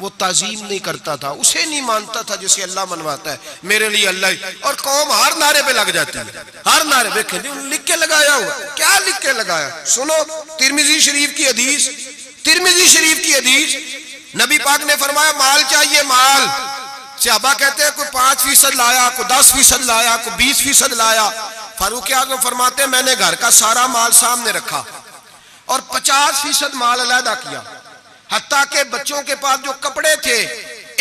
वो ताजीम नहीं करता था। उसे नहीं मानता था जिसे अल्लाह मनवाता है। मेरे लिए अल्लाह और कौम हर नारे पे लग जाती है। हर नारे देखे लिख के लगाया हुआ क्या लिख के लगाया? सुनो, तिरमिजी शरीफ की हदीस। तिरमिजी शरीफ की हदीस। नबी पाक ने फरमाया, माल चाहिए, माल। सियाबा कहते हैं, कोई पाँच फ़ीसद लाया, कोई दस फ़ीसद लाया, कोई बीस फ़ीसद लाया। फारूक आज़म फरमाते मैंने घर का सारा माल सामने रखा। और पचास फ़ीसद माल अलहदा किया। हत्या के बच्चों के पास जो कपड़े थे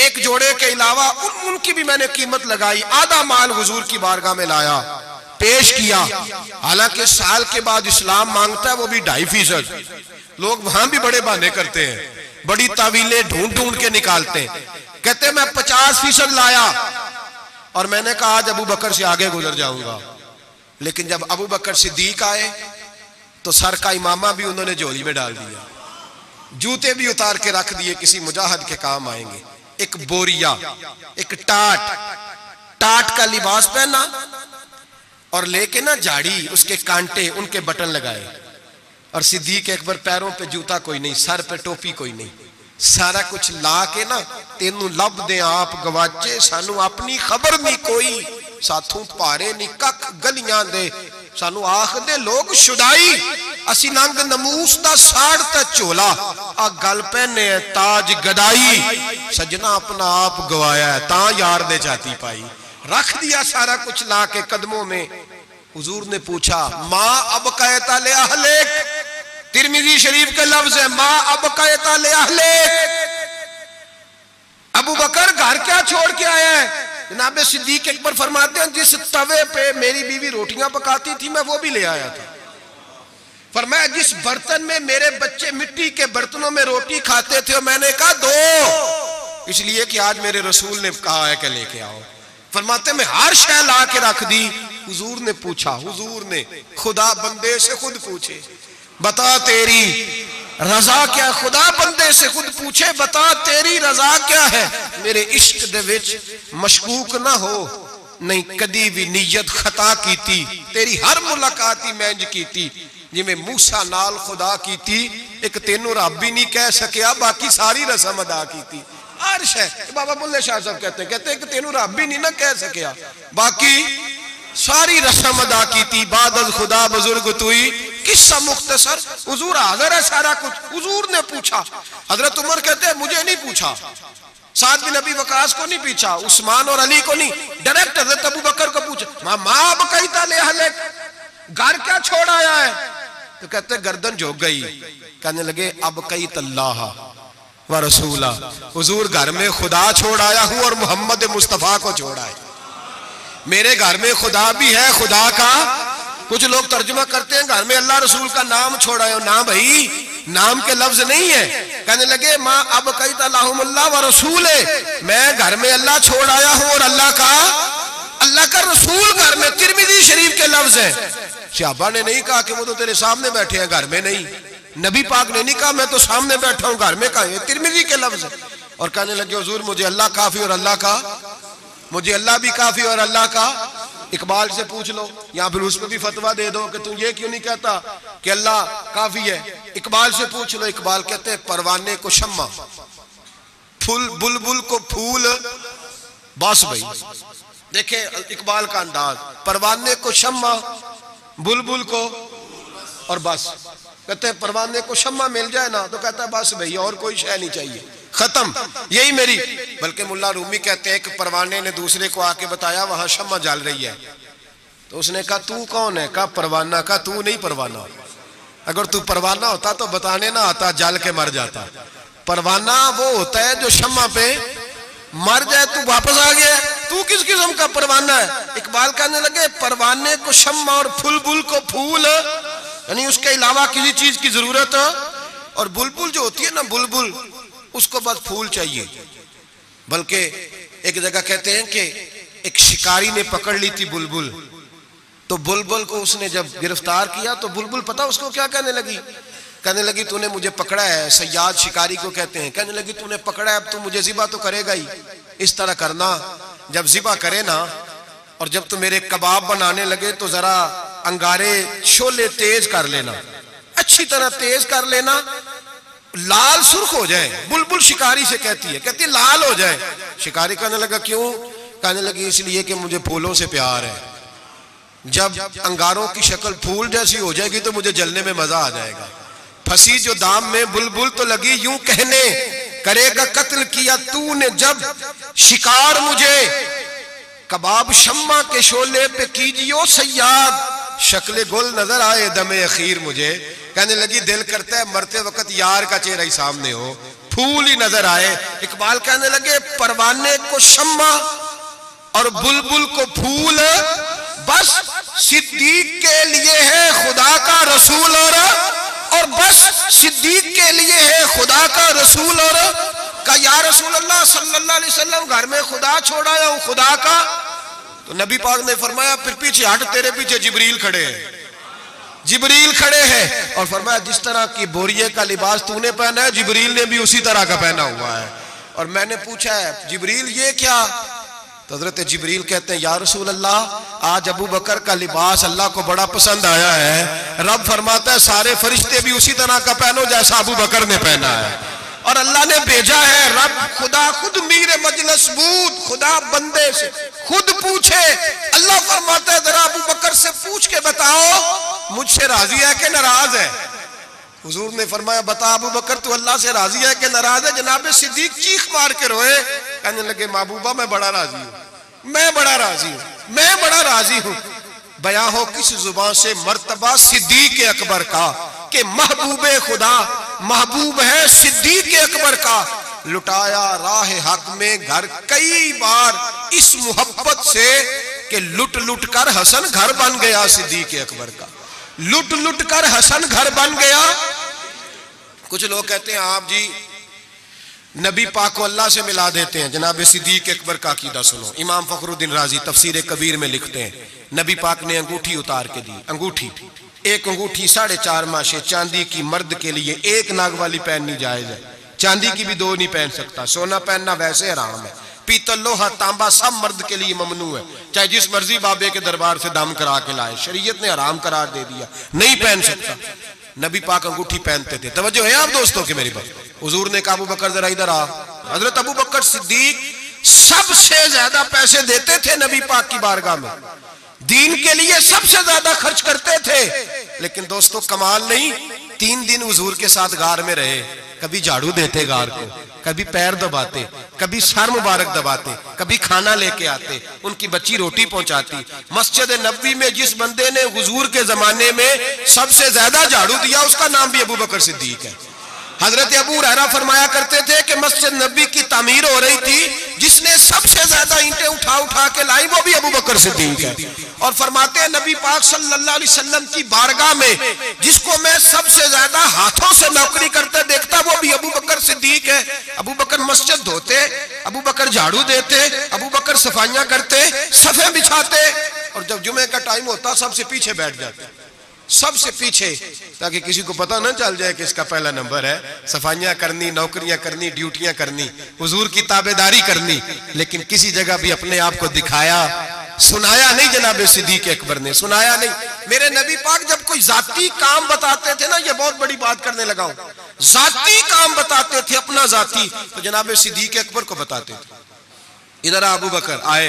एक जोड़े के अलावा उन, उनकी भी मैंने कीमत लगाई आधा माल हुजूर की बारगाह में लाया पेश किया। हालाँकि साल के बाद इस्लाम माँगता है वो भी ढाई फ़ीसद। लोग वहाँ भी बड़े बहाने करते हैं बड़ी तावीलें ढूंढ ढूंढ के निकालते हैं। कहते मैं पचास फ़ीसद लाया। और मैंने कहा आज अबू बकर से आगे गुजर जाऊँगा। लेकिन जब अबू बकर सिद्दीक आए तो सर का इमामा भी उन्होंने झोली में डाल दिया। जूते भी उतार के रख दिए, किसी मुजाहिद के काम आएँगे। एक बोरिया, एक टाट टाट का लिबास पहना और लेके ना झाड़ी, उसके कांटे, उनके बटन लगाए। और सिद्दीक अकबर पैरों पे जूता कोई नहीं, सर पे टोपी कोई नहीं। सारा कुछ ला के ना, तेन लभ दे आप गवाचे, सानू अपनी खबर नहीं कोई, साथों पारे नहीं कख गलियाँ दे। सानू आखदे, लोग शुदाई असि नंग नमूस दा साड़ ता झोला, आ गल पहने ताज गदाई, सजना अपना आप गवाया है, ता यार दे जाती पाई। रख दिया सारा कुछ ला के कदमों में। हुजूर ने पूछा, माँ अब कहता ले अहले तिरमिजी शरीफ के लफ्ज है, माँ अब कहता ले अहले अबू बकर घर क्या छोड़ के आया है? जनाब सिद्दीक अकबर फरमाते हैं, जिस तवे पे मेरी बीवी रोटियाँ पकाती थी, मैं वो भी ले आया था। फरमाया, जिस बर्तन में मेरे बच्चे मिट्टी के बर्तनों में रोटी खाते थे, मैंने कहा, दो। इसलिए कि आज मेरे रसूल ने कहा है कि लेके आओ। फरमाते, मैं हर शह ला के रख दी। हुजूर ने पूछा, हुजूर ने, खुदा बंदे से खुद पूछे, बता तेरी रजा क्या खुदा बंदे से खुद पूछे, बता तेरी रजा क्या है? मेरे इश्क दे विच मशकूक ना हो, नहीं कदी भी नीयत खता की तेरी हर मुलाकात ही मैं की जिमें मूसा नाल खुदा की थी एक तेनों रब ही नहीं कह सकिया बाकी सारी रसम अदा की थी अर्श है बाबा बुल्ले शाह साहब कहते हैं कहते हैं कि तेनों रब ही नहीं ना कह सकिया बाकी सारी रसम अदा की थी बादल खुदा बुज़ुर्ग तुई किस्सा मुख्तसर हुजूर हाजिर है सारा कुछ। हुजूर ने पूछा। हज़रत उमर कहते हैं, मुझे नहीं पूछा। सात बिन अभी वकास को नहीं पूछा, उस्मान और अली को नहीं। डायरेक्ट हज़रत अबू बकर को पूछा, माँ ले हले। घर क्या छोड़ आया है? तो कहते गर्दन झोंक गई। कहने लगे, अब कई तल्लाह व रसूला। हुजूर घर में खुदा छोड़ आया हूँ और मोहम्मद मुस्तफ़ा को छोड़ आया मेरे घर में खुदा भी है, खुदा का कुछ लोग तर्जुमा करते हैं, घर में अल्लाह रसूल का नाम छोड़ा है। ना भाई, नाम के लफ्ज नहीं है। कहने लगे, माँ, अब कई तल्ला व रसूल है मैं घर में अल्लाह छोड़ आया हूँ और अल्लाह का अल्लाह का रसूल घर में, तिरमिदी शरीफ के लफ्ज है। शहाबा ने नहीं कहा कि वो तो तेरे सामने बैठे हैं, घर में नहीं। नबी पाक ने नहीं कहा, मैं तो सामने बैठा हूँ, घर में कहा तिरमिदी के लफ्ज और कहने लगे, हजूर, मुझे अल्लाह काफ़ी और अल्लाह का, मुझे अल्लाह भी काफ़ी और अल्लाह का। इकबाल से पूछ लो, या फिर उसमें भी फतवा दे दो कि तू ये क्यों नहीं कहता कि अल्लाह काफ़ी है? इकबाल से पूछ लो, इकबाल कहते हैं, परवाने को शम्मा। फूल, बुलबुल को फूल, बस भाई। देखे, इकबाल का अंदाज, परवाने को शम्मा, बुलबुल को और बस। कहते हैं, परवाने को शम्मा मिल जाए ना तो कहता है, बस भाई, और कोई शय नहीं चाहिए। खत्म। यही मेरी। बल्कि मुल्ला रूमी कहते हैं कि परवाने ने दूसरे को आके बताया, वहाँ शम्मा जल रही है। तो उसने कहा, तू कौन है? कहा, परवाना। का तू नहीं परवाना। अगर तू परवाना होता तो बताने ना आता, जल के मर जाता। परवाना वो होता है जो शम्मा पे मर जाए, तू वापस आ गया। तू किस किस्म का परवाना है? इकबाल कहने लगे, परवाने को शम्मा और फुल बुल को फूल, यानी उसके अलावा किसी चीज़ की ज़रूरत और बुलबुल जो होती है ना, बुलबुल उसको बस फूल चाहिए। बल्कि एक जगह कहते हैं कि एक शिकारी ने पकड़ ली थी बुलबुल। तो बुलबुल को उसने जब गिरफ़्तार किया तो बुलबुल पता उसको क्या कहने लगी? कहने लगी, तूने मुझे पकड़ा है। सयाद शिकारी को कहते हैं। कहने लगी, तूने पकड़ा है, अब तू मुझे जिबा तो करेगा ही। इस तरह करना। जब जिबा करे ना, और जब तू मेरे कबाब बनाने लगे तो जरा अंगारे शोले तेज कर लेना। अच्छी तरह तेज कर लेना लाल सुर्ख हो जाए, बुलबुल शिकारी से कहती है कहती है, लाल हो जाए। शिकारी कहने लगा, क्यों? कहने लगी, इसलिए कि मुझे फूलों से प्यार है। जब अंगारों की शक्ल फूल जैसी हो जाएगी तो मुझे जलने में मज़ा आ जाएगा। फंसी जो दाम में बुलबुल तो लगी, यूँ कहने, करेगा कत्ल किया तूने जब शिकार मुझे। कबाब शम्मा के शोले पे कीजियो सयाद, शक्ल गुल नज़र आए दमे अखीर मुझे। कहने लगी, दिल करता है, मरते वक्त यार का चेहरा ही सामने हो। फूल ही नज़र आए। इकबाल कहने लगे, परवाने को शम्मा और बुलबुल को फूल, बस सिद्दीक के लिए है खुदा का रसूल और और बस सिद्दीक के लिए है खुदा का रसूल और, का या रसूल अल्लाह सल्लल्लाहु अलैहि वसल्लम घर में खुदा छोड़ाया हूँ खुदा का? तो नबी पाक ने फरमाया, फिर पीछे हट, तेरे पीछे जिबरील खड़े हैं। जिबरील खड़े हैं। और फरमाया, जिस तरह की बोरिए का लिबास तूने पहना है, जिबरील ने भी उसी तरह का पहना हुआ है। और मैंने पूछा है, जिबरील, ये क्या? तो हज़रत जबरील कहते हैं, या रसूल अल्लाह आज अबू बकर का लिबास अल्लाह को बड़ा पसंद आया है। रब फरमाता है, सारे फरिश्ते भी उसी तरह का पहनो जैसा अबू बकर ने पहना है। और अल्लाह ने भेजा है, रब, खुदा खुद मीर मजलस बूद, खुदा बंदे से खुद पूछे। अल्लाह फरमाता है, जरा अबू बकर से पूछ के बताओ, मुझसे राज़ी है कि नाराज़ है? हुजूर ने फरमाया, बता अबू बकर, तू अल्लाह से राज़ी है कि नाराज़ है? जनाब सिद्दीक चीख मार के रोए, कहने लगे, महबूबा, मैं बड़ा राज़ी हूँ, मैं बड़ा राज़ी हूँ, मैं बड़ा राज़ी हूँ। बया हो किस ज़ुबान से मर्तबा सिद्दीक अकबर का कि महबूब खुदा, महबूब है सिद्दीक अकबर का। लुटाया राह हक में घर कई बार इस मोहब्बत से कि लुट लुट कर हसन घर बन गया सिद्दीक अकबर का। लुट लुट कर हसन घर बन गया। कुछ लोग कहते हैं, आप जी, नबी पाक को अल्लाह से मिला देते हैं। जनाब सिद्दीक अकबर का अकीदा सुनो। इमाम फखरुद्दीन राज़ी तफसीर कबीर में लिखते हैं, नबी पाक ने अंगूठी उतार के दी, अंगूठी। एक अंगूठी साढ़े चार माशे, चांदी की मर्द के लिए एक नाग वाली पहननी जायज़ है। चांदी की भी दो नहीं पहन सकता। सोना पहनना वैसे आराम है। पीतल, लोहा, तांबा सब मर्द के लिए ममनू है। चाहे जिस मर्ज़ी बाबे के दरबार से दम करा के लाए। शरीयत ने आराम करार दे दिया। नहीं पहन सकता। नबी पाक अंगूठी पहनते थे। तवज्जो है आप दोस्तों की मेरी बात हुजूर ने कहा, अबू बकर जरा इधर आ। हज़रत अबू बकर सिद्दीक सबसे ज़्यादा पैसे देते थे नबी पाक की बारगाह में। दीन के लिए सबसे ज़्यादा खर्च करते थे। लेकिन दोस्तों, कमाल नहीं, तीन दिन हुजूर के साथ गार में रहे। कभी झाड़ू देते गार को, कभी पैर दबाते, कभी सर मुबारक दबाते, कभी खाना लेके आते, उनकी बच्ची रोटी पहुंचाती। मस्जिद नबी में जिस बंदे ने हुजूर के जमाने में सबसे ज़्यादा झाड़ू दिया, उसका नाम भी अबू बकर सिद्दीक है। हज़रत अबू रहरा फरमाया करते थे कि मस्जिद नबी की तामीर हो रही थी, जिसने सबसे ज़्यादा ईंटें उठा उठा के लाई, वो भी अबू बकर सिद्दीक है। और फरमाते हैं, नबी पाक सल्लल्लाहु अलैहि वसल्लम की बारगाह में, जिसको मैं सबसे ज़्यादा हाथों से नौकरी करते देखता, वो भी अबू बकर सिद्दीक है। अबू बकर मस्जिद धोते, अबू बकर झाड़ू देते, अबू बकर सफाइयाँ करते, सफे बिछाते, और जब जुमे का टाइम होता, सबसे पीछे बैठ जाते। सबसे पीछे, ताकि किसी को पता ना चल जाए कि इसका पहला नंबर है। सफाइयाँ करनी, नौकरियाँ करनी, ड्यूटियाँ करनी, हुजूर की ताबेदारी करनी, लेकिन किसी जगह भी अपने आप को दिखाया, सुनाया नहीं जनाब सिद्दीक अकबर ने, सुनाया नहीं। मेरे नबी पाक जब कोई जाती काम बताते थे ना, ये बहुत बड़ी बात करने लगा हूँ। जाती काम बताते थे, अपना जाती तो जनाब सिद्दीक अकबर को बताते थे। इधर अबू बकर, आए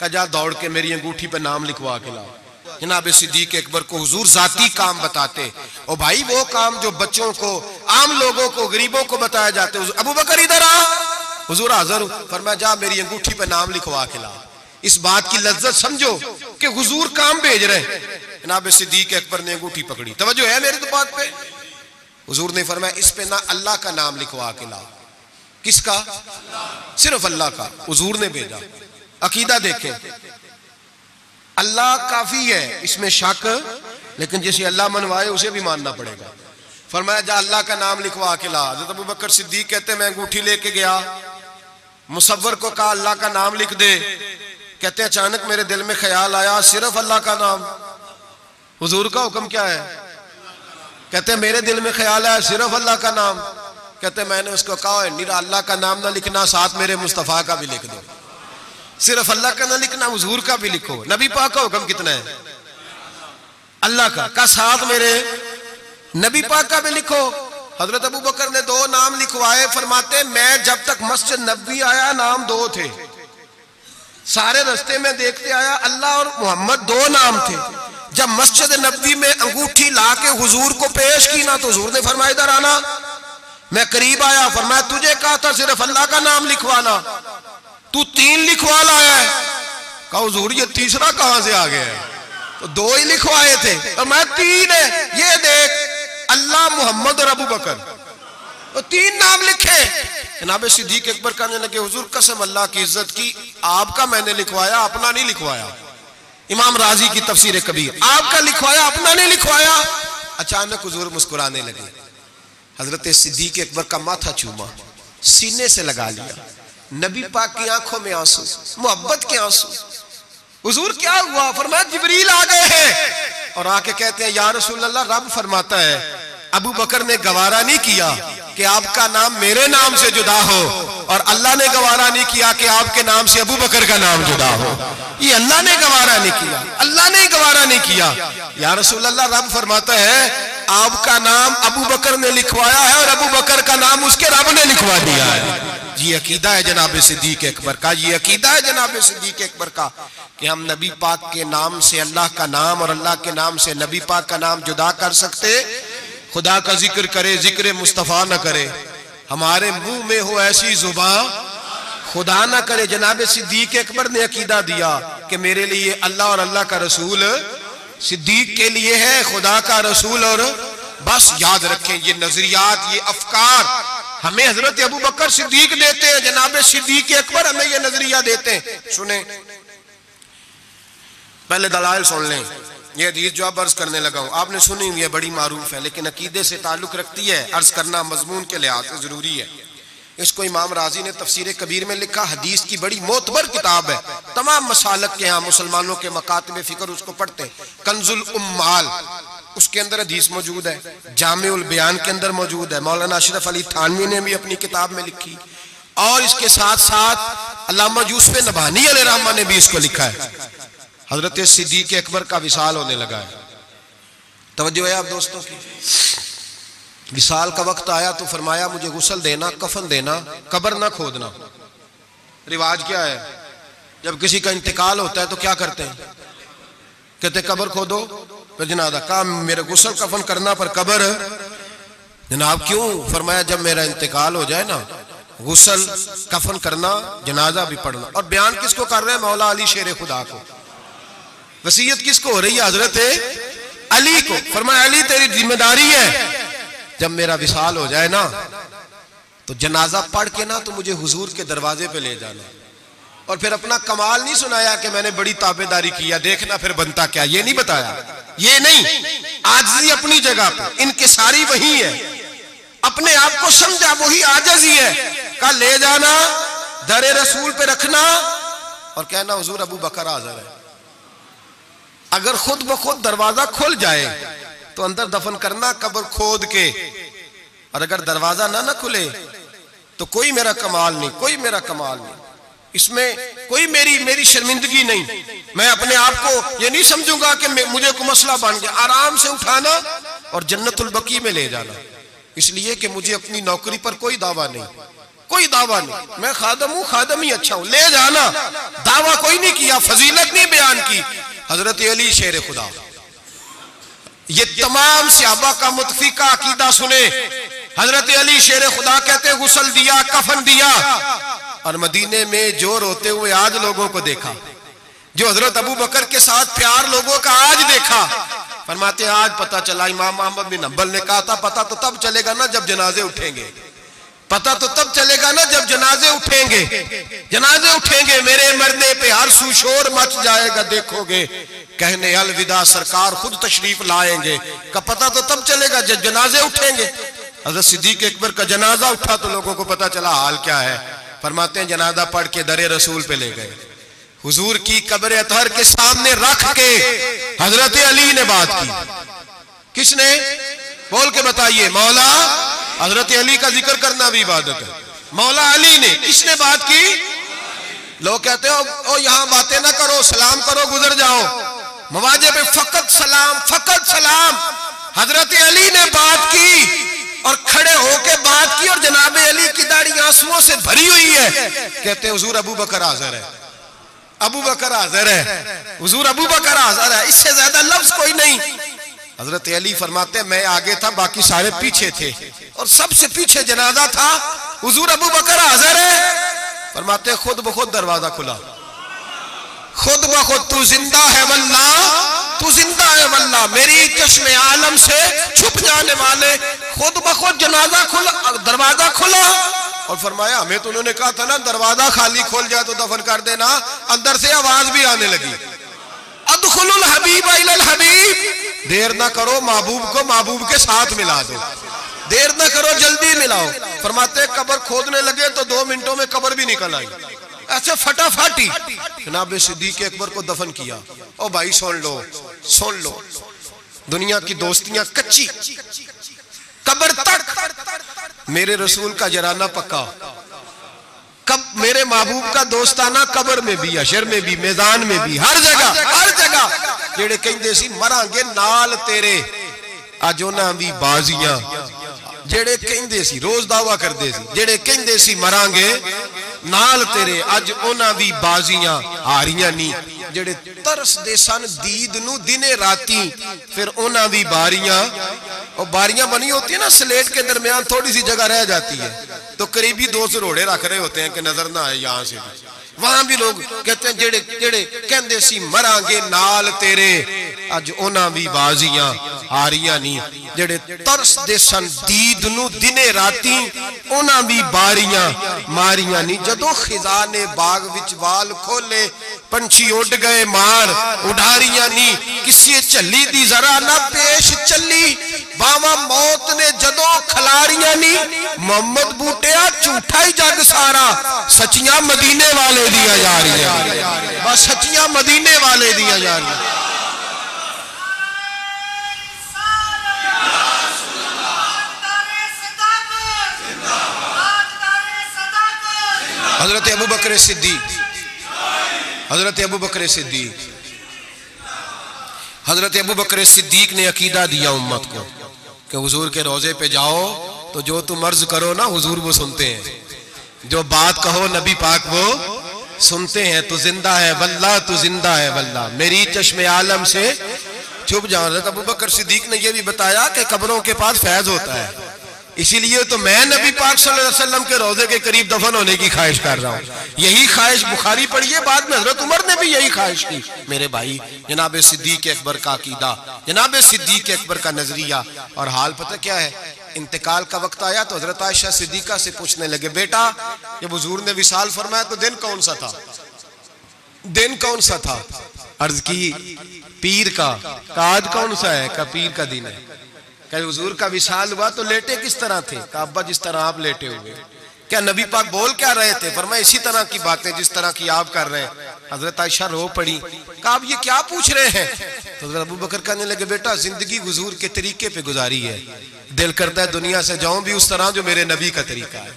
का जा दौड़ के मेरी अंगूठी पर नाम लिखवा के लाओ। जनाब सिद्दीक अकबर को हुजूर जाती काम बताते। और भाई, वो काम जो बच्चों को, आम लोगों को, गरीबों को बताया जाते। अबू बकर इधर आ। हुजूर, हाजिर फरमाया, जा, मेरी अंगूठी पे नाम लिखवा के ला इस बात की लज्जत समझो कि हुजूर काम भेज रहे जनाब सिद्दीक अकबर ने अंगूठी पकड़ी। तवज्जो है मेरी तो बात पे? हुजूर ने फरमाया, इस पे ना अल्लाह का नाम लिखवा के ला किसका? सिर्फ़ अल्लाह का। हुजूर ने भेजा। अकीदा देखें। अल्लाह काफ़ी है, इसमें शक, लेकिन जिसे अल्लाह मनवाए, उसे भी मानना पड़ेगा। फरमाया, जा अल्लाह का नाम लिखवा के ला। हज़रत अबू बकर सिद्दीक कहते मैं अंगूठी लेके गया। मुसवर को कहा, अल्लाह का नाम लिख दे। कहते अचानक मेरे दिल में ख्याल आया, सिर्फ़ अल्लाह का नाम। हुजूर का हुक्म क्या है? कहते मेरे दिल में ख्याल आया, सिर्फ़ अल्लाह का नाम। कहते मैंने उसको कहा निरा, अल्लाह का नाम ना लिखना, साथ मेरे मुस्तफ़ा का भी लिख दो। सिर्फ़ अल्लाह का ना लिखना, हजूर का भी लिखो। नबी पाक का हुक्म कितना है? अल्लाह का। का साथ मेरे? नबी पाक का भी लिखो। हज़रत अबू बकर ने दो नाम लिखवाए, फरमाते, मैं जब तक मस्जिद नबी आया, नाम दो थे। सारे रस्ते में देखते आया, अल्लाह और मोहम्मद दो नाम थे। जब मस्जिद नबी में अंगूठी ला के हुजूर को पेश की ना तो हजूर ने फरमाया, इधर आना। मैं करीब आया, फरमाया, तुझे कहा था सिर्फ़ अल्लाह का नाम लिखवाना? तू तीन लिखवा लाया है। कहा, हुजूर, ये तीसरा कहाँ से आ गया है? तो दो ही लिखवाए थे। और मैं तीन है। ये देख, अल्लाह मोहम्मद और अबू बकर। तो तीन नाम लिखे। जनाब सिद्दीक अकबर कहने लगे, हुजूर, कसम, अल्लाह की इज़्ज़त की, आपका मैंने लिखवाया, अपना नहीं लिखवाया। इमाम राज़ी की तफसीर कबीर, आपका लिखवाया, अपना नहीं लिखवाया। अचानक हुजूर मुस्कुराने लगे। हज़रत सिद्दीक अकबर का माथा चूमा, सीने से लगा लिया। नबी पाक की आँखों में आँसू, मोहब्बत के आँसू। हुजूर, क्या हुआ? फरमाया, जिबरील आ गए हैं। और आके कहते हैं, या रसूल अल्लाह रब फरमाता है, अबू बकर ने गवारा नहीं किया कि आपका नाम मेरे नाम से जुदा हो, और अल्लाह ने गवारा नहीं किया कि आपके नाम से अबू बकर का नाम जुदा हो। ये अल्लाह ने गवारा नहीं किया, अल्लाह ने गवारा नहीं किया। या रसूल अल्लाह रब फरमाता है, आपका नाम अबू बकर ने लिखवाया है, और अबू बकर का नाम उसके रब ने लिखवा दिया है। ये अकीदा है जनाब सिद्दीक अकबर का ये अकीदा है जनाब सिद्दीक अकबर का कि हम नबी पाक के नाम से अल्लाह का नाम और अल्लाह के नाम से नबी पाक का नाम जुदा कर सकते, खुदा का ज़िक्र करे, ज़िक्र मुस्तफ़ा न करे। हमारे मुँह में हो ऐसी जुबा खुदा ना करे। जनाब सिद्दीक अकबर ने अकीदा दिया कि मेरे लिए अल्लाह और अल्लाह का रसूल सिद्दीक के लिए है, खुदा का रसूल और बस याद रखें ये नजरियात, ये अफकार हमें हज़रत अबू बकर सिद्दीक देते हैं, जनाब सिद्दीक अकबर हमें ये नज़रिया देते हैं। सुने। पहले दलाल सुन लें। ये हदीस जो अब अर्ज़ करने लगा हूँ। आपने सुनी हुई है, बड़ी मारूफ है, लेकिन अकीदे से ताल्लुक रखती है, अर्ज़ करना मजमून के लिहाज से ज़रूरी है। इसको इमाम राज़ी ने तफसीर कबीर में लिखा, हदीस की बड़ी मोतबर किताब है। तमाम मसालक के यहाँ मुसलमानों के मकातब फ़िक्र उसको पढ़ते कंजुल उम्माल। उसके अंदर हदीस मौजूद है। जामुल बयान के अंदर मौजूद है। मौलाना अशरफ अली थानवी ने भी अपनी किताब में लिखी। और इसके साथ साथ अलामा यूसुफ नबानी रहमान ने भी इसको लिखा है। हज़रत सिद्दीक अकबर का विशाल होने लगा है। तवज्जो है आप दोस्तों की। विशाल का वक्त आया तो फरमाया, मुझे गुसल देना, कफन देना, कबर ना खोदना। रिवाज क्या है? जब किसी का इंतकाल होता है तो क्या करते हैं? कहते कबर खोदो। फिर जनादा कहा मेरे गुसल कफन करना पर कब्र। जनाब क्यों? फरमाया, जब मेरा इंतकाल हो जाए ना गुसल कफन करना, जनाजा भी पढ़ना। और बयान किसको कर रहे हैं? मौला अली शेर खुदा को। वसीयत किसको हो रही है? हज़रत अली को। फरमाया, अली, तेरी ज़िम्मेदारी है। जब मेरा विशाल हो जाए ना तो जनाजा पढ़ के ना तो मुझे हुजूर के दरवाजे पे ले जाना। और फिर अपना कमाल नहीं सुनाया कि मैंने बड़ी ताबेदारी किया देखना फिर बनता क्या, ये नहीं बताया। ये नहीं, आजजी अपनी जगह पर इनके सारी वही है। अपने आप को समझा, वही आजजी है। का ले जाना, दरे रसूल पे रखना। और कहना, हजूर अबू बकर हाजर है। अगर खुद ब खुद दरवाज़ा खुल जाए तो अंदर दफन करना कब्र खोद के। और अगर दरवाज़ा ना ना खुले तो कोई मेरा कमाल नहीं, कोई मेरा कमाल नहीं। इसमें कोई मेरी मेरी शर्मिंदगी नहीं। मैं अपने आप को ये नहीं समझूँगा कि मुझे को मसला बन गया। आराम से उठाना और जन्नतुल बकी में ले जाना। इसलिए कि मुझे अपनी नौकरी पर कोई दावा नहीं। कोई दावा नहीं। मैं खादम हूँ, खादम ही अच्छा हूँ। ले जाना। दावा कोई नहीं किया, फजीलत नहीं बयान की। हज़रत अली शेर खुदा। ये तमाम सियाबा का मुतफिका अकीदा सुने। हज़रत अली शेर खुदा कहते गुसल दिया, कफन दिया। और मदीने में जो रोते हुए आज लोगों को देखा, जो हज़रत अबू बकर के साथ प्यार लोगों का आज देखा, फरमाते, आज पता चला, इमाम मोहम्मद बिन अब्बल ने कहा था, पता तो तब चलेगा ना जब जनाजे उठेंगे। पता तो तब चलेगा ना जब जनाजे उठेंगे। जनाजे उठेंगे, मेरे मरने पे हर सुशोर मच जाएगा, देखोगे, कहने, अलविदा सरकार खुद तशरीफ़ लाएँगे। का पता तो तब चलेगा जब जनाजे उठेंगे। हज़रत सिद्दीक अकबर का जनाजा उठा तो लोगों को पता चला, हाल क्या है? फरमाते हैं, जनाजा पढ़ के दरे रसूल पे ले गए। हुजूर की कब्र अतहर के सामने रख के हज़रत अली ने बात की। किसने? बोल के बताइए, मौला, हज़रत अली का ज़िक्र करना भी इबादत है। मौला अली ने किसने बात की? लोग कहते हो, ओ यहाँ बातें ना करो, सलाम करो, गुजर जाओ। मवाजे पे फकत सलाम फकत सलाम। हज़रत अली ने बात की और खड़े होके बात की और जनाब अली की दाढ़ी आंसुओं से भरी हुई है। कहते हुजूर अबू बकर हाजिर है। अबू बकर हाजिर है। हुजूर अबू बकर हाजिर है। इससे ज़्यादा लफ्ज कोई नहीं। हज़रत अली फरमाते, मैं आगे था, बाकी सारे पीछे थे। और सबसे पीछे जनाजा था, हुजूर अबू बकर हाजिर है। फरमाते, खुद ब खुद दरवाज़ा खुला। खुद ब खुद, तू ज़िंदा है वल्ला तू ज़िंदा है वल्ला मेरी चश्मे आलम से छुप जाने वाले खुद ब खुद जनाजा खुला दरवाज़ा खुला। और फरमाया हमें तो उन्होंने कहा था ना दरवाज़ा खाली खोल जाए तो दफन कर देना अंदर से आवाज़ भी आने लगी। अदखुल हबीब हबीब। देर ना करो महबूब को महबूब के साथ मिला दो। देर ना करो जल्दी मिलाओ। फरमाते कबर खोदने लगे तो दो मिनटों में कबर भी निकल आई। ऐसे फटाफटी। जनाब सिद्दीक अकबर को दफन किया। ओ भाई सुन लो सुन लो। दुनिया की दोस्तियाँ कच्ची। कब्र तक। मेरे रसूल का जराना पक्का। कब मेरे महबूब का दोस्ताना कब्र में भी अशर में भी मैदान में भी हर जगह हर जगह। जेडे कहते सी मरांगे नाल तेरे। अज उन्होंने भी बाजियाँ। जेडे कहते सी रोज दावा करते सी जेडे कहते सी मरांगे ਮਰਾਂਗੇ ਨਾਲ ਤੇਰੇ ਅੱਜ ਉਹਨਾਂ ਵੀ ਬਾਜ਼ੀਆਂ ਹਾਰੀਆਂ ਨਹੀਂ ਜਿਹੜੇ ਤਰਸਦੇ ਸਨ ਦੀਦ ਨੂੰ ਦਿਨੇ ਰਾਤੀ फिर ओना भी बारियां और बारियां बनी होती है ना स्लेट के दरमियान थोड़ी सी जगह रह जाती है तो करीबी दो रोड़े रख रहे होते हैं कि नजर ना आए यहां से भी वहाँ भी लोग कहते हैं, जेड़े जेड़े कहते सी, मरांगे नाल तेरे। अज ओना भी बाजियाँ, हारियाँ नहीं जेड़े तरसदे सन, दीद नु दिने राती ओना भी बारियाँ, मारियाँ नहीं जदों खिजा ने बाग विच वाल खोले, पंछी उड़ गए मार, उड़ारियाँ नहीं किसी झल्ली दी जरा ना पेश चली बावा मौत ने जदों खलारियाँ नहीं मोहम्मद बूटिया झूठा ही जग सारा। सचिया मदीने वाले दिया जा रही है। बस सचियाँ मदीने वाले दिया जा रही है। हज़रत अबू बकर सिद्दीक। हज़रत अबू बकर सिद्दीक। हज़रत अबू बकर सिद्दीक ने अकीदा दिया उम्मत को कि हुजूर के रोज़े पे जाओ तो जो तुम अर्ज़ करो ना, हुजूर वो सुनते हैं। जो बात कहो, नबी पाक वो सुनते हैं, तू ज़िंदा है वल्ला तू ज़िंदा है वल्ला मेरी चश्मे आलम से चुप जाओ अबू बकर सिद्दीक ने यह भी बताया कि कब्रों के पास फैज होता है। इसीलिए तो मैं नबी पाक वसल्लम के रोज़े के करीब दफन होने की ख्वाहिश कर रहा हूँ। यही ख्वाहिश बुखारी पढ़ी है, बाद में हज़रत उमर ने भी यही ख्वाहिश की। मेरे भाई, जनाब सिद्दीक अकबर का अकीदा, जनाब सिद्दीक अकबर का नज़रिया और हाल पता क्या है? इंतकाल का वक्त आया तो हज़रत आयशा सिद्दीका से पूछने लगे, बेटा जब हजूर ने विशाल फरमाया तो दिन कौन सा था? दिन कौन सा था? अर्ज़ की, पीर का आज कौन सा है? का पीर का दिन है? क्या हुजूर का विशाल हुआ तो लेटे किस तरह थे? अब्बा जिस तरह आप लेटे हुए क्या नबी पाक बोल क्या रहे थे? पर मैं इसी तरह की बातें जिस तरह की आप कर रहे हैं। हज़रत आयशा रो पड़ी। कहा आप ये क्या पूछ रहे हैं? तो हज़रत अबू बकर कहने लगे, बेटा, ज़िंदगी हुजूर के तरीके पे गुजारी है। दिल करता है दुनिया से जाऊँ भी उस तरह जो मेरे नबी का तरीका है।